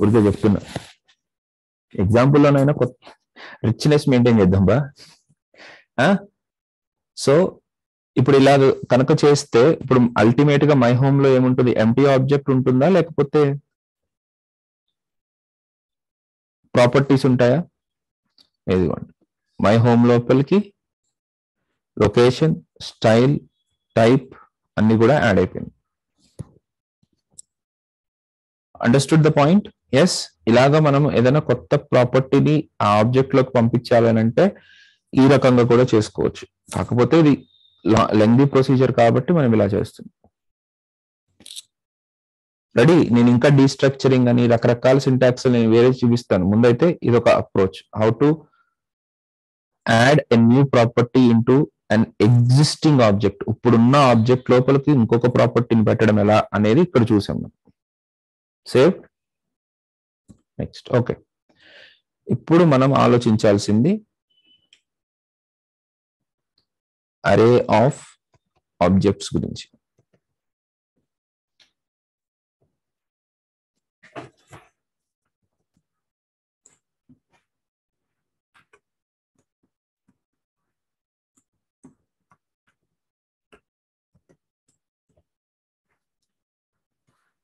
ఊరికే చెప్తున్నా ఎగ్జాంపుల్లోనైనా కొత్త రిచ్నెస్ మెయింటైన్ చేద్దాం బా. సో ఇప్పుడు ఇలా కనుక చేస్తే ఇప్పుడు అల్టిమేట్గా మై హోమ్లో ఏముంటుంది? ఎంటీ ఆబ్జెక్ట్ ఉంటుందా? లేకపోతే ప్రాపర్టీస్ ఉంటాయా? ఇదిగోండి. మై హోమ్ లోపలికి లొకేషన్ స్టైల్ టైప్ అన్ని కూడా యాడ్ అయిపోయింది అండర్స్టూడ్ ద పాయింట్ ఎస్ ఇలాగా మనం ఏదైనా కొత్త ప్రాపర్టీని ఆ ఆబ్జెక్ట్లోకి పంపించాలని అంటే ఈ రకంగా కూడా చేసుకోవచ్చు. కాకపోతే ఇది లెంగ్దీ ప్రొసీజర్ కాబట్టి మనం ఇలా చేస్తున్నాం. రెడీ? నేను ఇంకా డీస్ట్రక్చరింగ్ అని రకరకాల సింటాక్స్ నేను వేరే చూపిస్తాను. ముందైతే ఇది ఒక approach. How to add a new property into an existing object. ఇప్పుడున్న ఆబ్జెక్ట్ లోపలికి ఇంకొక ప్రాపర్టీని పెట్టడం ఎలా అనేది ఇక్కడ చూసాం మనం. సేవ్. నెక్స్ట్ ఓకే ఇప్పుడు మనం ఆలోచించాల్సింది అరే ఆఫ్ ఆబ్జెక్ట్స్ గురించి.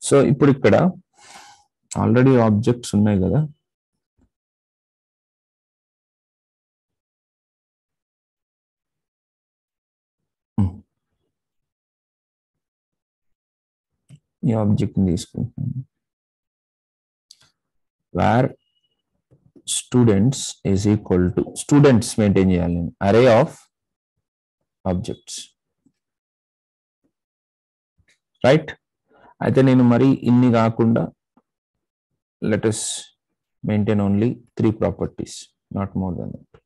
సో ఇప్పుడు ఇక్కడ ఆల్రెడీ ఆబ్జెక్ట్స్ ఉన్నాయి కదా. ఈ ఆబ్జెక్ట్ తీసుకుంటాను var students is equal to students maintain చేయాలి నేను. అరే ఆఫ్ ఆబ్జెక్ట్స్ రైట్ అయితే నేను మరి ఇన్ని కాకుండా let us maintain only three properties, not more than that.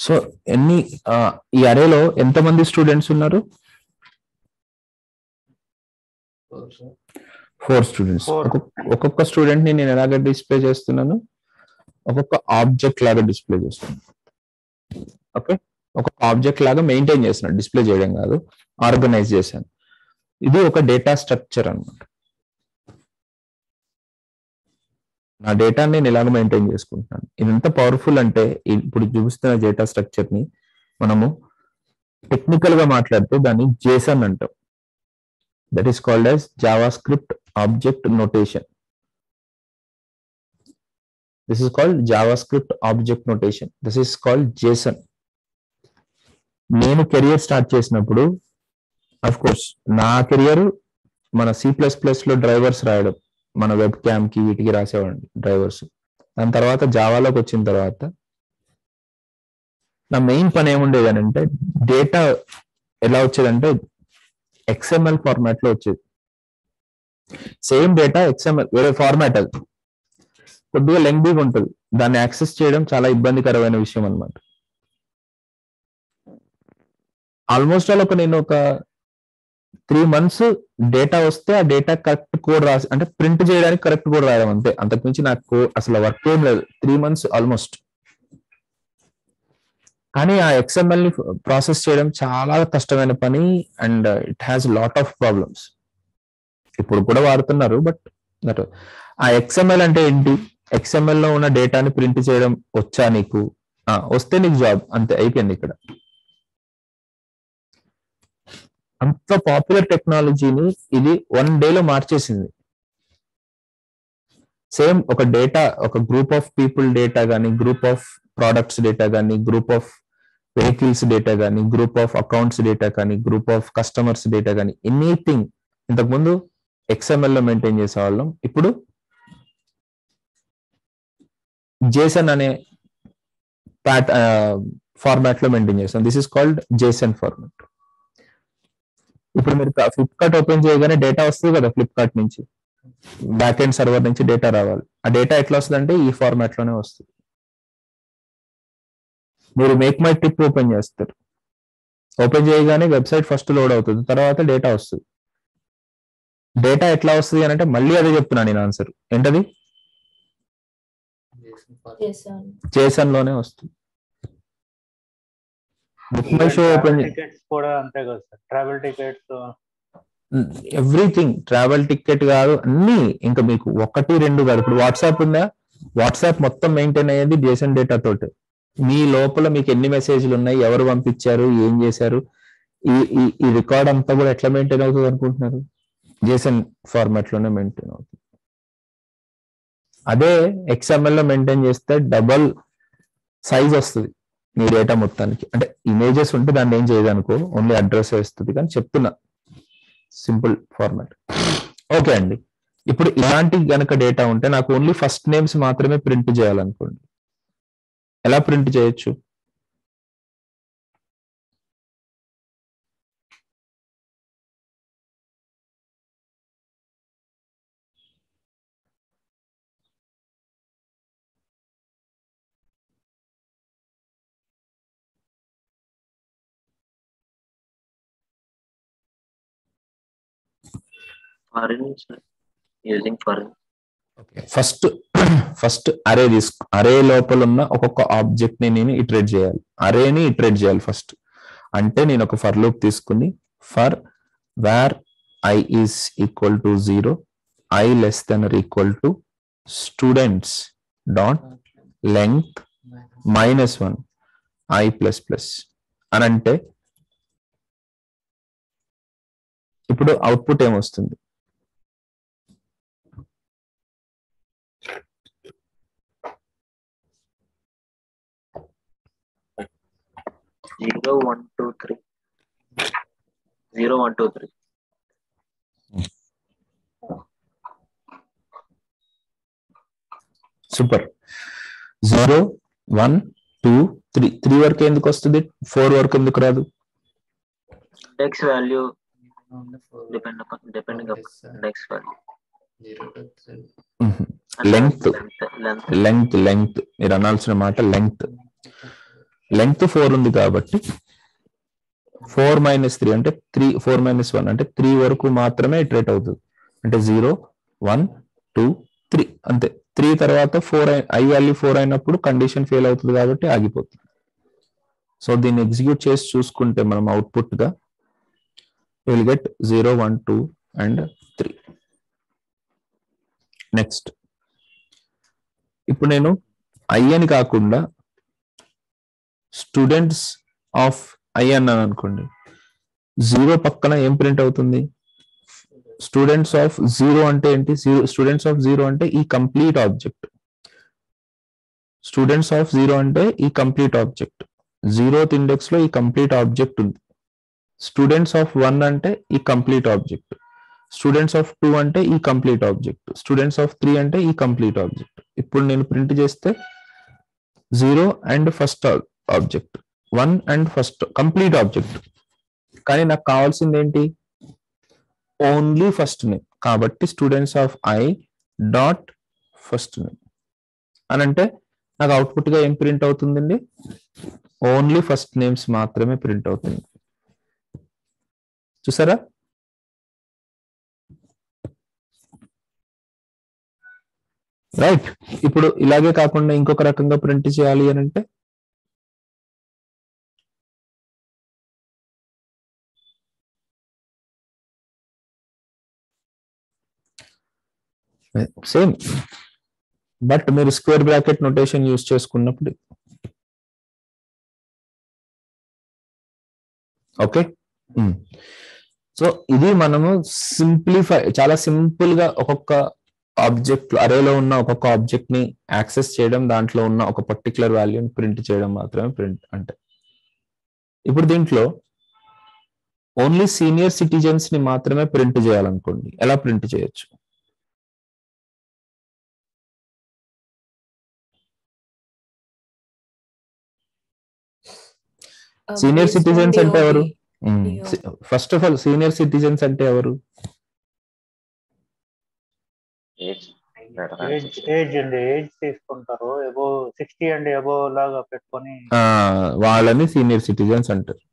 So ఎన్ని ఈ అరేలో ఎంతమంది స్టూడెంట్స్ ఉన్నారు? Four students. ఒక్కొక్క స్టూడెంట్ని నేను ఎలాగ డిస్ప్లే చేస్తున్నాను? ఒక్కొక్క ఆబ్జెక్ట్ లాగా డిస్ప్లే చేస్తున్నాను. ఓకే? ఒక ఆబ్జెక్ట్ లాగా మెయింటైన్ చేస్తున్నాను. డిస్ప్లే చేయడం కాదు ఆర్గనైజ్ చేశాను. ఇది ఒక డేటా స్ట్రక్చర్ అన్నమాట. నా డేటాని నేను ఎలాగ మెయింటైన్ చేసుకుంటున్నాను. ఇది ఎంత పవర్ఫుల్ అంటే ఇప్పుడు చూపిస్తున్న డేటా స్ట్రక్చర్ని మనము టెక్నికల్గా మాట్లాడితే దాన్ని జేసన్ అంటాం. That is called as JavaScript object notation this is called JavaScript object notation this is called JSON నేను కెరియర్ స్టార్ట్ చేసినప్పుడు అఫ్ కోర్స్ నా కెరియర్ మన సి ప్లస్ ప్లస్లో డ్రైవర్స్ రాయడం. మన వెబ్ క్యామ్కి వీటికి రాసేవాడిని డ్రైవర్స్ దాని తర్వాత జావాలోకి వచ్చిన తర్వాత నా మెయిన్ పని ఏముండేది అని అంటే డేటా ఎలా వచ్చేదంటే ఎక్స్ఎంఎల్ ఫార్మాట్లో వచ్చేది. సేమ్ డేటా ఎక్స్ఎంఎల్ వేరే ఫార్మాట్ అది. కొద్దిగా లెంగ్దీగా ఉంటుంది. దాన్ని యాక్సెస్ చేయడం చాలా ఇబ్బందికరమైన విషయం అన్నమాట. ఆల్మోస్ట్ ఆల్ ఒక నేను ఒక త్రీ మంత్స్ డేటా వస్తే ఆ డేటా కరెక్ట్ కోడ్ రాసి అంటే ప్రింట్ చేయడానికి కరెక్ట్ కోడ్ రాయడం అంతే. అంతకుమించి నాకు అసలు వర్క్ ఏం లేదు. Three months almost. కానీ ఆ ఎక్స్ఎంఎల్ని ప్రాసెస్ చేయడం చాలా కష్టమైన పని and it has lot of problems. ఇప్పుడు కూడా వాడుతున్నారు బట్ దట్ ఆ ఎక్స్ఎంఎల్ అంటే ఏంటి? ఎక్స్ఎంఎల్లో ఉన్న డేటాని ప్రింట్ చేయడం వచ్చా నీకు? వస్తే నీకు జాబ్. అంతే అయిపోయింది ఇక్కడ. అంత పాపులర్ టెక్నాలజీని ఇది వన్లో మార్చేసింది. సేమ్ ఒక డేటా ఒక గ్రూప్ ఆఫ్ పీపుల్ డేటా కానీ గ్రూప్ ఆఫ్ ప్రోడక్ట్స్ డేటా కానీ గ్రూప్ ఆఫ్ వెహికల్స్ డేటా కానీ గ్రూప్ ఆఫ్ అకౌంట్స్ డేటా కానీ గ్రూప్ ఆఫ్ కస్టమర్స్ డేటా కానీ ఎనీథింగ్ ఇంతకుముందు ఎక్స్ఎంఎల్లో మెయింటైన్ చేసేవాళ్ళం. ఇప్పుడు జేసన్ అనే ప్యాట్ ఫార్మాట్ uh, లో మెయింటైన్ చేస్తాం. This is called JSON format ఇప్పుడు మీరు ఫ్లిప్కార్ట్ ఓపెన్ చేయగానే డేటా వస్తుంది కదా ఫ్లిప్కార్ట్ నుంచి. బ్యాక్ ఎండ్ సర్వర్ నుంచి డేటా రావాలి. ఆ డేటా ఎట్లా వస్తుంది అంటే ఈ ఫార్మాట్లోనే వస్తుంది. మీరు మేక్ మై ట్రిప్ ఓపెన్ చేస్తారు. ఓపెన్ చేయగానే వెబ్సైట్ ఫస్ట్ లోడ్ అవుతుంది. తర్వాత డేటా వస్తుంది. డేటా ఎట్లా వస్తుంది అని అంటే మళ్ళీ అదే చెప్తున్నా నేను ఆన్సర్ ఏంటది? జేసన్లోనే వస్తుంది. Book my show open tickets కూడా అంతే కదా sir. Travel tickets everything travel ticket కాదు అన్ని. ఇంకా మీకు ఒకటి రెండు కాదు. ఇప్పుడు వాట్సాప్ ఉందా? వాట్సాప్ మొత్తం మెయింటైన్ అయ్యేది జేసన్ డేటా తోటి. మీ లోపల మీకు ఎన్ని మెసేజ్లు ఉన్నాయి ఎవరు పంపించారు ఏం చేశారు? ఈ ఈ రికార్డ్ అంతా కూడా ఎట్లా మెయింటైన్ అవుతుంది అనుకుంటున్నారు? జేసన్ ఫార్మాట్లోనే మెయింటైన్ అవుతుంది. అదే XML లో మెయింటైన్ చేస్తే డబల్ సైజ్ వస్తుంది. మీ డేటా మొత్తానికి. అంటే ఇమేజెస్ ఉంటే దాన్ని ఏం చేయదు అనుకో ఓన్లీ అడ్రస్ వేస్తుంది కానీ చెప్తున్నా. సింపుల్ ఫార్మాట్ ఓకే అండి. ఇప్పుడు ఇలాంటి గనక డేటా ఉంటే నాకు ఓన్లీ ఫస్ట్ నేమ్స్ మాత్రమే ప్రింట్ చేయాలనుకోండి. ఎలా ప్రింట్ చేయొచ్చు? Foreign, ఫస్ట్ ఫస్ట్ అరే తీసుకు అరే లోపల ఉన్న ఒక్కొక్క ఆబ్జెక్ట్ని నేను ఇటరేట్ చేయాలి. అరేని ఇటరేట్ చేయాలి ఫస్ట్. అంటే నేను ఒక ఫర్ లూప్ తీసుకుని for var i is equal to zero i less than equal to students dot length minus one i plus plus అని అంటే ఇప్పుడు అవుట్పుట్ ఏమొస్తుంది? Zero one two three. Zero one two three. Super. Zero one two three. Three వరకు ఎందుకు వస్తుంది? Four వరకు ఎందుకు రాదు? Index value depend depend index value length length మీరు అనాల్సిన మాట లెంగ్త్ లెంగ్త్ ఫోర్ ఉంది కాబట్టి ఫోర్ మైనస్ త్రీ అంటే త్రీ ఫోర్ మైనస్ వన్ అంటే త్రీ వరకు మాత్రమే ఇటరేట్ అవుతుంది. అంటే జీరో వన్ టూ త్రీ. అంతే. త్రీ తర్వాత ఫోర్ ఐ వాల్యూ ఫోర్ అయినప్పుడు కండిషన్ ఫెయిల్ అవుతుంది కాబట్టి ఆగిపోతుంది. సో దీన్ని ఎగ్జిక్యూట్ చేసి చూసుకుంటే మనం అవుట్పుట్గా will get zero one two and three next ఇప్పుడు నేను ఐ అని కాకుండా స్టూడెంట్స్ ఆఫ్ ఐ అన్నాను అనుకోండి. జీరో పక్కన ఏం ప్రింట్ అవుతుంది? స్టూడెంట్స్ ఆఫ్ జీరో అంటే ఏంటి? స్టూడెంట్స్ ఆఫ్ జీరో అంటే ఈ complete object. Students of zero అంటే ఈ కంప్లీట్ ఆబ్జెక్ట్. జీరోత్ ఇండెక్స్లో ఈ కంప్లీట్ ఆబ్జెక్ట్ ఉంది. స్టూడెంట్స్ ఆఫ్ వన్ అంటే ఈ complete object. Students of two అంటే ఈ complete object. Students of three అంటే ఈ కంప్లీట్ ఆబ్జెక్ట్. ఇప్పుడు నేను ప్రింట్ చేస్తే zero and first object one and first complete object కానీ నాకు కావాల్సింది ఏంటి? ఓన్లీ ఫస్ట్ నేమ్ కాబట్టి students of i dot first name అని అంటే నాకు అవుట్పుట్గా ఏం ప్రింట్ అవుతుందండి? ఓన్లీ ఫస్ట్ నేమ్స్ మాత్రమే ప్రింట్ అవుతుంది. చూసారా? రైట్ ఇప్పుడు ఇలాగే కాకుండా ఇంకొక రకంగా ప్రింట్ చేయాలి అని అంటే సేమ్. బట్ మీరు స్క్వేర్ బ్రాకెట్ నొటేషన్ యూస్ చేసుకున్నప్పుడు. ఓకే? సో ఇది మనము సింప్లిఫై చాలా సింపుల్గా ఒక్కొక్క ఆబ్జెక్ట్ అరేలో ఉన్న ఒక్కొక్క ఆబ్జెక్ట్ని యాక్సెస్ చేయడం దాంట్లో ఉన్న ఒక పర్టికులర్ వాల్యూని ప్రింట్ చేయడం మాత్రమే ప్రింట్ అంటే. ఇప్పుడు దీంట్లో ఓన్లీ సీనియర్ సిటిజన్స్ని మాత్రమే ప్రింట్ చేయాలనుకోండి. ఎలా ప్రింట్ చేయొచ్చు? సీనియర్ సిటిజన్స్ అంటే ఎవరు? First of all senior citizens అంటే ఎవరు? ఏజ్. ఏజ్ అండి ఏజ్ తీసుకుంటారు. ఎబో సిక్స్టీ అండ్ ఎబో లాగా పెట్టుకొని. ఆ, వాళ్ళని సీనియర్ సిటిజన్స్ అంటారు.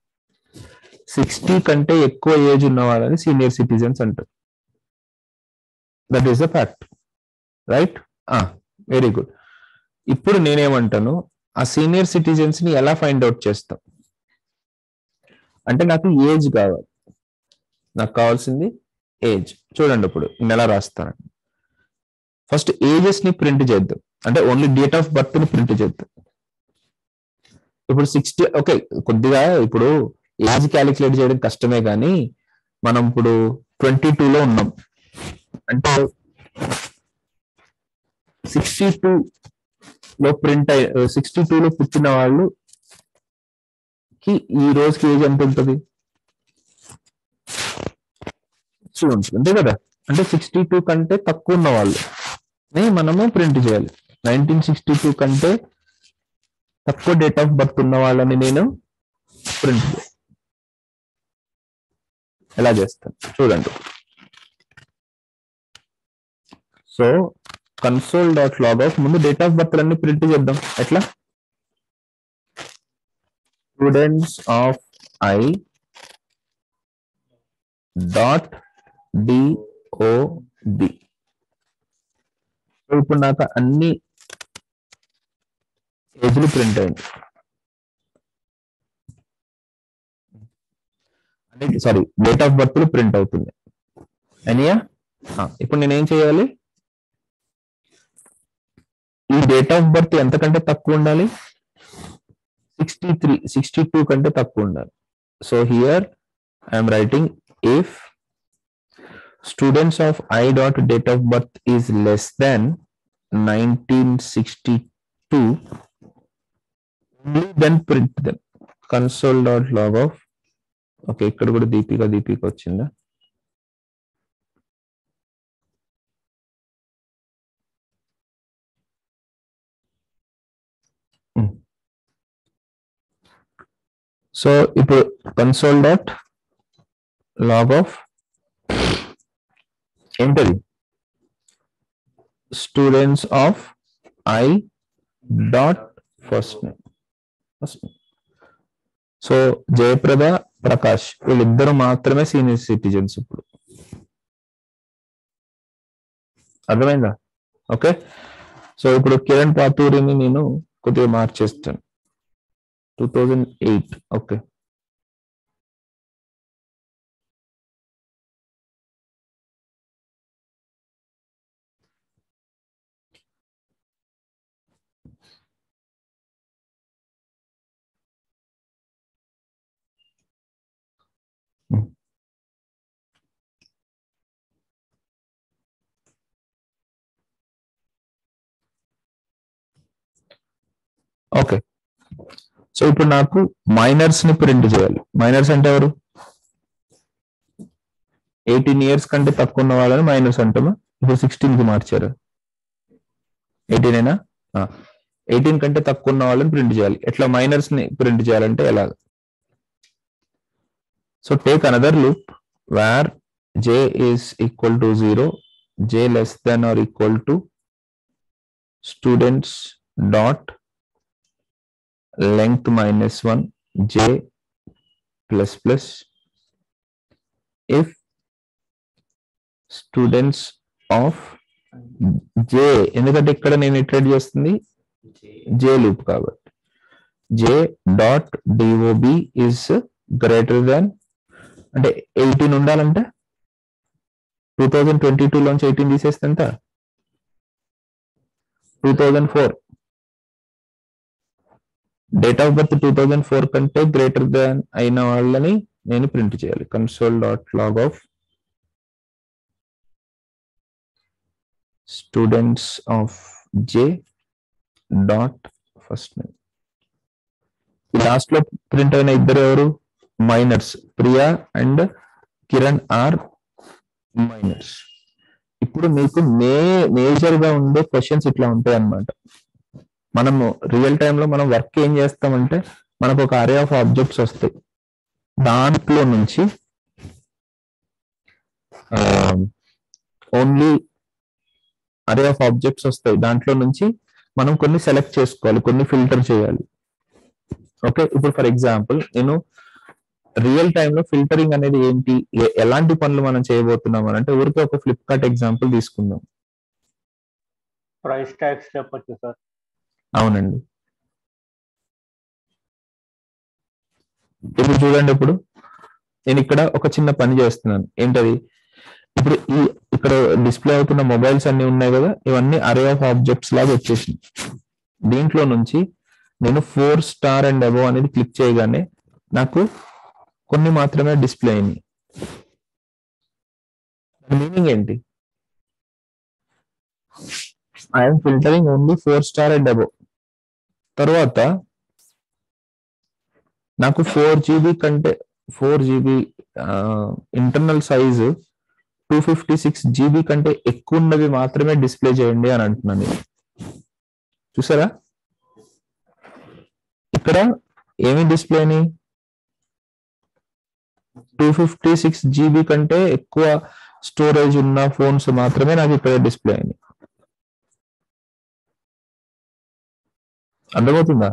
సిక్స్టీ కంటే ఎక్కువ ఏజ్ ఉన్న వాళ్ళని సీనియర్ సిటిజన్స్ అంటారు. That is the fact right very good ఇప్పుడు నేనేమంటాను? ఆ సీనియర్ సిటిజన్స్ని ఎలా ఫైండ్ అవుట్ చేస్తాం? అంటే నాకు ఏజ్ కావాలి. నాకు కావాల్సింది ఏజ్. చూడండి ఇప్పుడు నేను ఎలా రాస్తాను. ఫస్ట్ ఏజెస్ని ప్రింట్ చేద్దాం. అంటే ఓన్లీ డేట్ ఆఫ్ బర్త్ని ప్రింట్ చేద్దాం. ఇప్పుడు సిక్స్టీ ఓకే కొద్దిగా ఇప్పుడు ఏజ్ క్యాలిక్యులేట్ చేయడం కష్టమే కానీ మనం ఇప్పుడు ట్వంటీ లో ఉన్నాం. అంటే సిక్స్టీ లో ప్రింట్ అయ్యి సిక్స్టీ లో పుట్టిన వాళ్ళు కి ఈ రోజుకి ఏజ్ ఎంత ఉంటుంది? చూడండి అంతే కదా? అంటే సిక్స్టీ టూ కంటే తక్కువ ఉన్న వాళ్ళు. మనము ప్రింట్ చేయాలి. నైన్టీన్ సిక్స్టీ టూ కంటే తక్కువ డేట్ ఆఫ్ బర్త్ ఉన్న వాళ్ళని నేను ప్రింట్ ఎలా చేస్తాను? చూడండి. So console dot log of ముందు డేట్ ఆఫ్ బర్త్ అన్ని ప్రింట్ చేద్దాం. ఎట్లా? Students of i dot D O B ఇప్పుడు నాకు అన్ని ఏజ్లు ప్రింట్ అయింది sorry date of birth print అవుతుంది అనియా ఇప్పుడు నేనేం చేయాలి? ఈ డేట్ ఆఫ్ బర్త్ ఎంతకంటే తక్కువ ఉండాలి? సిక్స్టీ త్రీ సిక్స్టీ టూ కంటే తక్కువ ఉండాలి. So here I'm writing if students of i dot date of birth is less than nineteen sixty two then print then console dot log of okay ఇక్కడ కూడా దీపిక దీపిక వచ్చిందా? So ఇప్పుడు console dot log of ఏంటది students of i dot first name first so Jayaprada Prakash వీళ్ళిద్దరు మాత్రమే senior citizens ఇప్పుడు. అర్థమైందా? Okay so ఇప్పుడు కిరణ్ పాతూరిని నేను కొద్దిగా మార్చేస్తాను. Two thousand eight okay okay so ఇప్పుడు నాకు మైనర్స్ని ప్రింట్ చేయాలి. మైనర్స్ అంటే ఎవరు? ఎయిటీన్ ఇయర్స్ కంటే తక్కువ ఉన్న వాళ్ళని మైనర్స్ అంటామా? ఇప్పుడు సిక్స్టీన్కి మార్చారు. ఎయిటీన్ అయినా ఎయిటీన్ కంటే తక్కువ ఉన్న వాళ్ళని ప్రింట్ చేయాలి. ఎట్లా మైనర్స్ని ప్రింట్ చేయాలంటే ఎలా so take another loop where j is equal to zero j less than or equal to students dot length minus 1 j plus plus. If students of j ఎందుకంటే ఇక్కడ నేను ఇట్రేట్ చేస్తుంది జే లూప్ కాబట్టి. J dot DOB is greater than అంటే eighteen ఉండాలంటే? Two thousand twenty two లోంచి eighteen తీసేస్తే ఎంత? Two thousand four date of birth two thousand four కంటే గ్రేటర్ దాన్ అయిన వాళ్ళని నేను ప్రింట్ చేయాలి. Console dot log of students of j dot first name లాస్ట్లో ప్రింట్ అయిన ఇద్దరు ఎవరు? Minors Priya and Kiran are minors ఇప్పుడు మీకు మే మేజర్గా ఉండే క్వశ్చన్స్ ఇట్లా ఉంటాయి అన్నమాట మనము రియల్ టైంలో మనం వర్క్ ఏం చేస్తామంటే మనకు ఒక అరే ఆఫ్ ఆబ్జెక్ట్స్ వస్తాయి. దాంట్లో నుంచి ఓన్లీ అరే ఆఫ్ ఆబ్జెక్ట్స్ వస్తాయి. దాంట్లో నుంచి మనం కొన్ని సెలెక్ట్ చేసుకోవాలి కొన్ని ఫిల్టర్ చేయాలి. ఓకే ఇప్పుడు ఫర్ ఎగ్జాంపుల్ నేను రియల్ టైంలో ఫిల్టరింగ్ అనేది ఏంటి? ఎలాంటి పనులు మనం చేయబోతున్నాం అని అంటే ఊరికే ఒక ఫ్లిప్కార్ట్ ఎగ్జాంపుల్ తీసుకుందాం. ప్రైస్ ట్యాక్స్ చెప్పొచ్చు సార్ అవునండి. ఇప్పుడు చూడండి ఇప్పుడు. నేను ఇక్కడ ఒక చిన్న పని చేస్తున్నాను. ఏంటది? ఇప్పుడు ఈ ఇక్కడ డిస్ప్లే అవుతున్న మొబైల్స్ అన్ని ఉన్నాయి కదా ఇవన్నీ అరే ఆఫ్ ఆబ్జెక్ట్స్ లాగా వచ్చేసింది దీంట్లో నుంచి నేను ఫోర్ స్టార్ అండ్ అబో అనేది క్లిక్ చేయగానే నాకు కొన్ని మాత్రమే డిస్ప్లే అయినాయి. మీనింగ్ ఏంటి? I'm filtering only four star and above తర్వాత నాకు ఫోర్ జీబీ కంటే four GB internal size two fifty six GB కంటే ఎక్కువ ఉన్నవి మాత్రమే డిస్ప్లే చేయండి అని అంటున్నాను. నేను. చూసారా? ఇక్కడ ఏమి డిస్ప్లే అని టూ ఫిఫ్టీ సిక్స్ జీబీ కంటే ఎక్కువ స్టోరేజ్ ఉన్న ఫోన్స్ మాత్రమే నాకు ఇక్కడ డిస్ప్లే అయినాయి. అర్థమవుతుందా?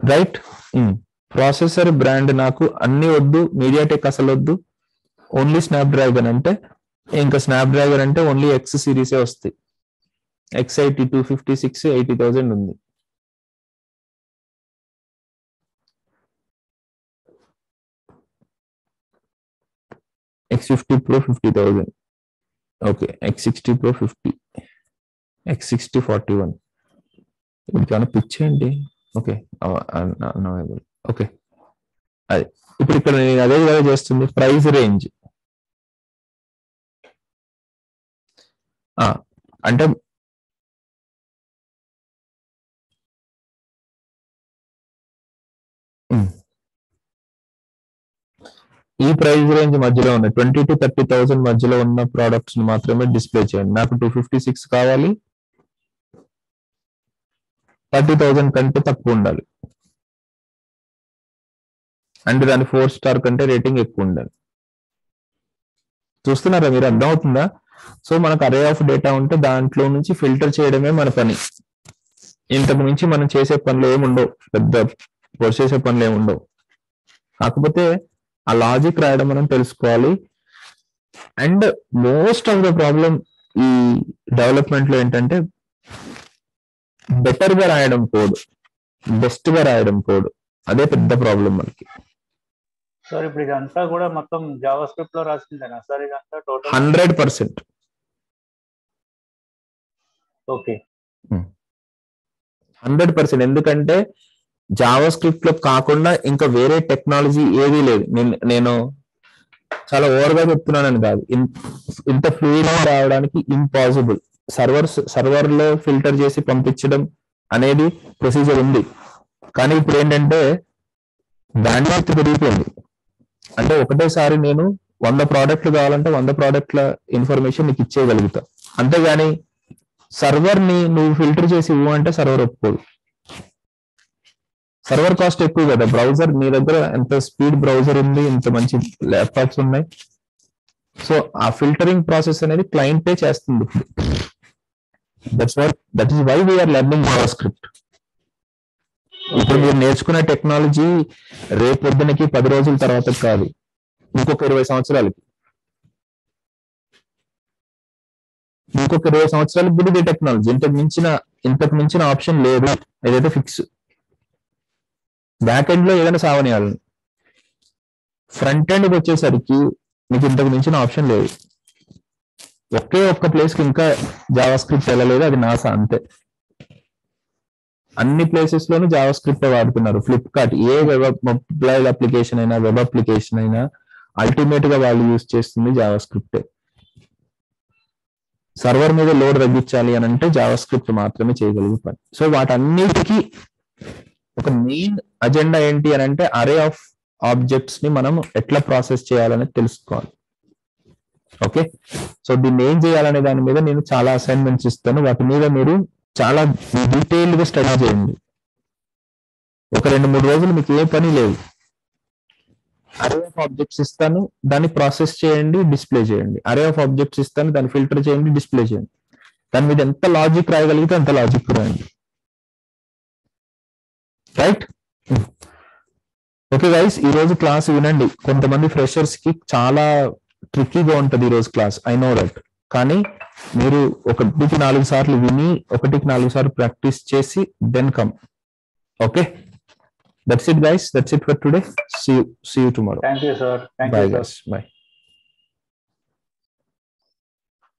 రైట్ ప్రాసెసర్ బ్రాండ్ నాకు అన్ని వద్దు మీడియాటెక్ అసలు వద్దు. ఓన్లీ స్నాప్ డ్రాగన్ అంటే ఇంకా స్నాప్ డ్రాగన్ అంటే ఓన్లీ ఎక్స్ సిరీసే వస్తాయి. X eighty two fifty six eighty thousand ఉంది. X fifty pro fifty thousand okay X sixty pro fifty X sixty forty one ఇంకేమైనా పిచ్ ఏంటి ఓకే ఓకే అది. ఇప్పుడు ఇక్కడ నేను అదే విధంగా చేస్తుంది. ప్రైస్ రేంజ్ అంటే hmm. ఈ ప్రైస్ రేంజ్ మధ్యలో ఉన్న ట్వంటీ టు థర్టీ థౌసండ్ మధ్యలో ఉన్న ప్రోడక్ట్స్ మాత్రమే డిస్ప్లే చేయండి. నాకు టూ ఫిఫ్టీ సిక్స్ కావాలి. థర్టీ థౌసండ్ కంటే తక్కువ ఉండాలి. అండ్ దాని ఫోర్ స్టార్ కంటే రేటింగ్ ఎక్కువ ఉండాలి. చూస్తున్నారా మీరు? అర్థమవుతుందా? సో మనకు అరే ఆఫ్ డేటా ఉంటే దాంట్లో నుంచి ఫిల్టర్ చేయడమే మన పని. ఇంతకు మించి మనం చేసే పనులు ఏముండవు పెద్ద పొడి చేసే పనులు ఏముండవు కాకపోతే ఆ లాజిక్ రాయడం మనం తెలుసుకోవాలి. And most of the problem ఈ డెవలప్మెంట్లో ఏంటంటే బెటర్గా రాయడం కోడ్ బెస్ట్గా రాయడం కోడ్ అదే పెద్ద ప్రాబ్లం మనకి. సార్ ఇప్పుడు ఇదంతా కూడా మొత్తం జావా స్క్రిప్ట్లో రాసిందేనా? సార్ ఇదంతా total hundred percent okay hundred percent ఎందుకంటే జావా స్క్రిప్ట్లో కాకుండా ఇంకా వేరే టెక్నాలజీ ఏదీ లేదు. నేను నేను చాలా ఓవర్గా చెప్తున్నానని కాదు. ఇంత ఫ్లూయిడ్ రావడానికి ఇంపాసిబుల్ సర్వర్స్ సర్వర్లో ఫిల్టర్ చేసి పంపించడం అనేది ప్రొసీజర్ ఉంది. కానీ ఇప్పుడు ఏంటంటే బ్యాండ్విడ్త్ పెరిగిపోయింది. అంటే ఒకటేసారి నేను వంద ప్రోడక్ట్లు కావాలంటే వంద ప్రోడక్ట్ల ఇన్ఫర్మేషన్ నీకు ఇచ్చేయగలుగుతా. అంతేగాని సర్వర్ని నువ్వు ఫిల్టర్ చేసి ఇవ్వు అంటే సర్వర్ ఒప్పుకోదు. సర్వర్ కాస్ట్ ఎక్కువ కదా. బ్రౌజర్ మీ దగ్గర ఎంత స్పీడ్ బ్రౌజర్ ఉంది ఇంత మంచి ల్యాప్టాప్స్ ఉన్నాయి. సో ఆ ఫిల్టరింగ్ ప్రాసెస్ అనేది క్లయింటే చేస్తుంది ఇప్పుడు. That's why that is why we are learning JavaScript ఇప్పుడు మీరు నేర్చుకునే టెక్నాలజీ రేపు పొద్దునకి పది రోజుల తర్వాత కాదు. ఇంకొక ఇరవై సంవత్సరాలకి. ఇంకొక ఇరవై సంవత్సరాలకు కూడా ఇదే టెక్నాలజీ ఇంతకు మించిన ఇంతకు మించిన ఆప్షన్ లేదు. ఏదైతే ఫిక్స్ బ్యాక్ ఎండ్లో ఏదైనా సావనియాలని ఫ్రంట్ ఎండ్కి వచ్చేసరికి మీకు ఇంతకు మించిన ఆప్షన్ లేదు. ఒకే ఒక్క ప్లేస్కి ఇంకా జావా స్క్రిప్ట్ వెళ్ళలేదు అది నాసా అంతే. అన్ని ప్లేసెస్ లోనూ జావా స్క్రిప్ట్ వాడుతున్నారు. ఫ్లిప్కార్ట్ ఏ వెబ్ మొబైల్ అప్లికేషన్ అయినా వెబ్ అప్లికేషన్ అయినా అల్టిమేట్గా వాళ్ళు యూజ్ చేస్తుంది జావా స్క్రిప్ట్ సర్వర్ మీద లోడ్ తగ్గించాలి అని అంటే జావా స్క్రిప్ట్ మాత్రమే చేయగలిగే పని. సో వాటన్నిటికీ ఒక మెయిన్ అజెండా ఏంటి అని అంటే అరే ఆఫ్ ఆబ్జెక్ట్స్ని మనం ఎట్లా ప్రాసెస్ చేయాలనేది తెలుసుకోవాలి. ఓకే సో దీన్ని ఏం చేయాలనే దాని మీద నేను చాలా అసైన్మెంట్స్ ఇస్తాను. వాటి మీద మీరు చాలా డీటెయిల్డ్గా స్టడీ చేయండి. ఒక రెండు మూడు రోజులు మీకు ఏ పని లేదు. అరే ఆఫ్ ఆబ్జెక్ట్స్ ఇస్తాను దాన్ని ప్రాసెస్ చేయండి డిస్ప్లే చేయండి. అరే ఆఫ్ ఆబ్జెక్ట్స్ ఇస్తాను దాన్ని ఫిల్టర్ చేయండి డిస్ప్లే చేయండి. దాని మీద ఎంత లాజిక్ రాయగలిగితే అంత లాజిక్ రాయండి. రైట్ ఓకే గైస్ ఈ రోజు క్లాస్ వినండి. కొంతమంది ఫ్రెషర్స్కి చాలా ట్రిక్కీగా ఉంటది ఈ రోజు క్లాస్ ఐ నో దట్ కానీ మీరు ఒకటికి నాలుగు సార్లు విని ఒకటికి నాలుగు సార్లు ప్రాక్టీస్ చేసి then come okay that's it guys that's it for today see see you tomorrow thank you sir bye guys bye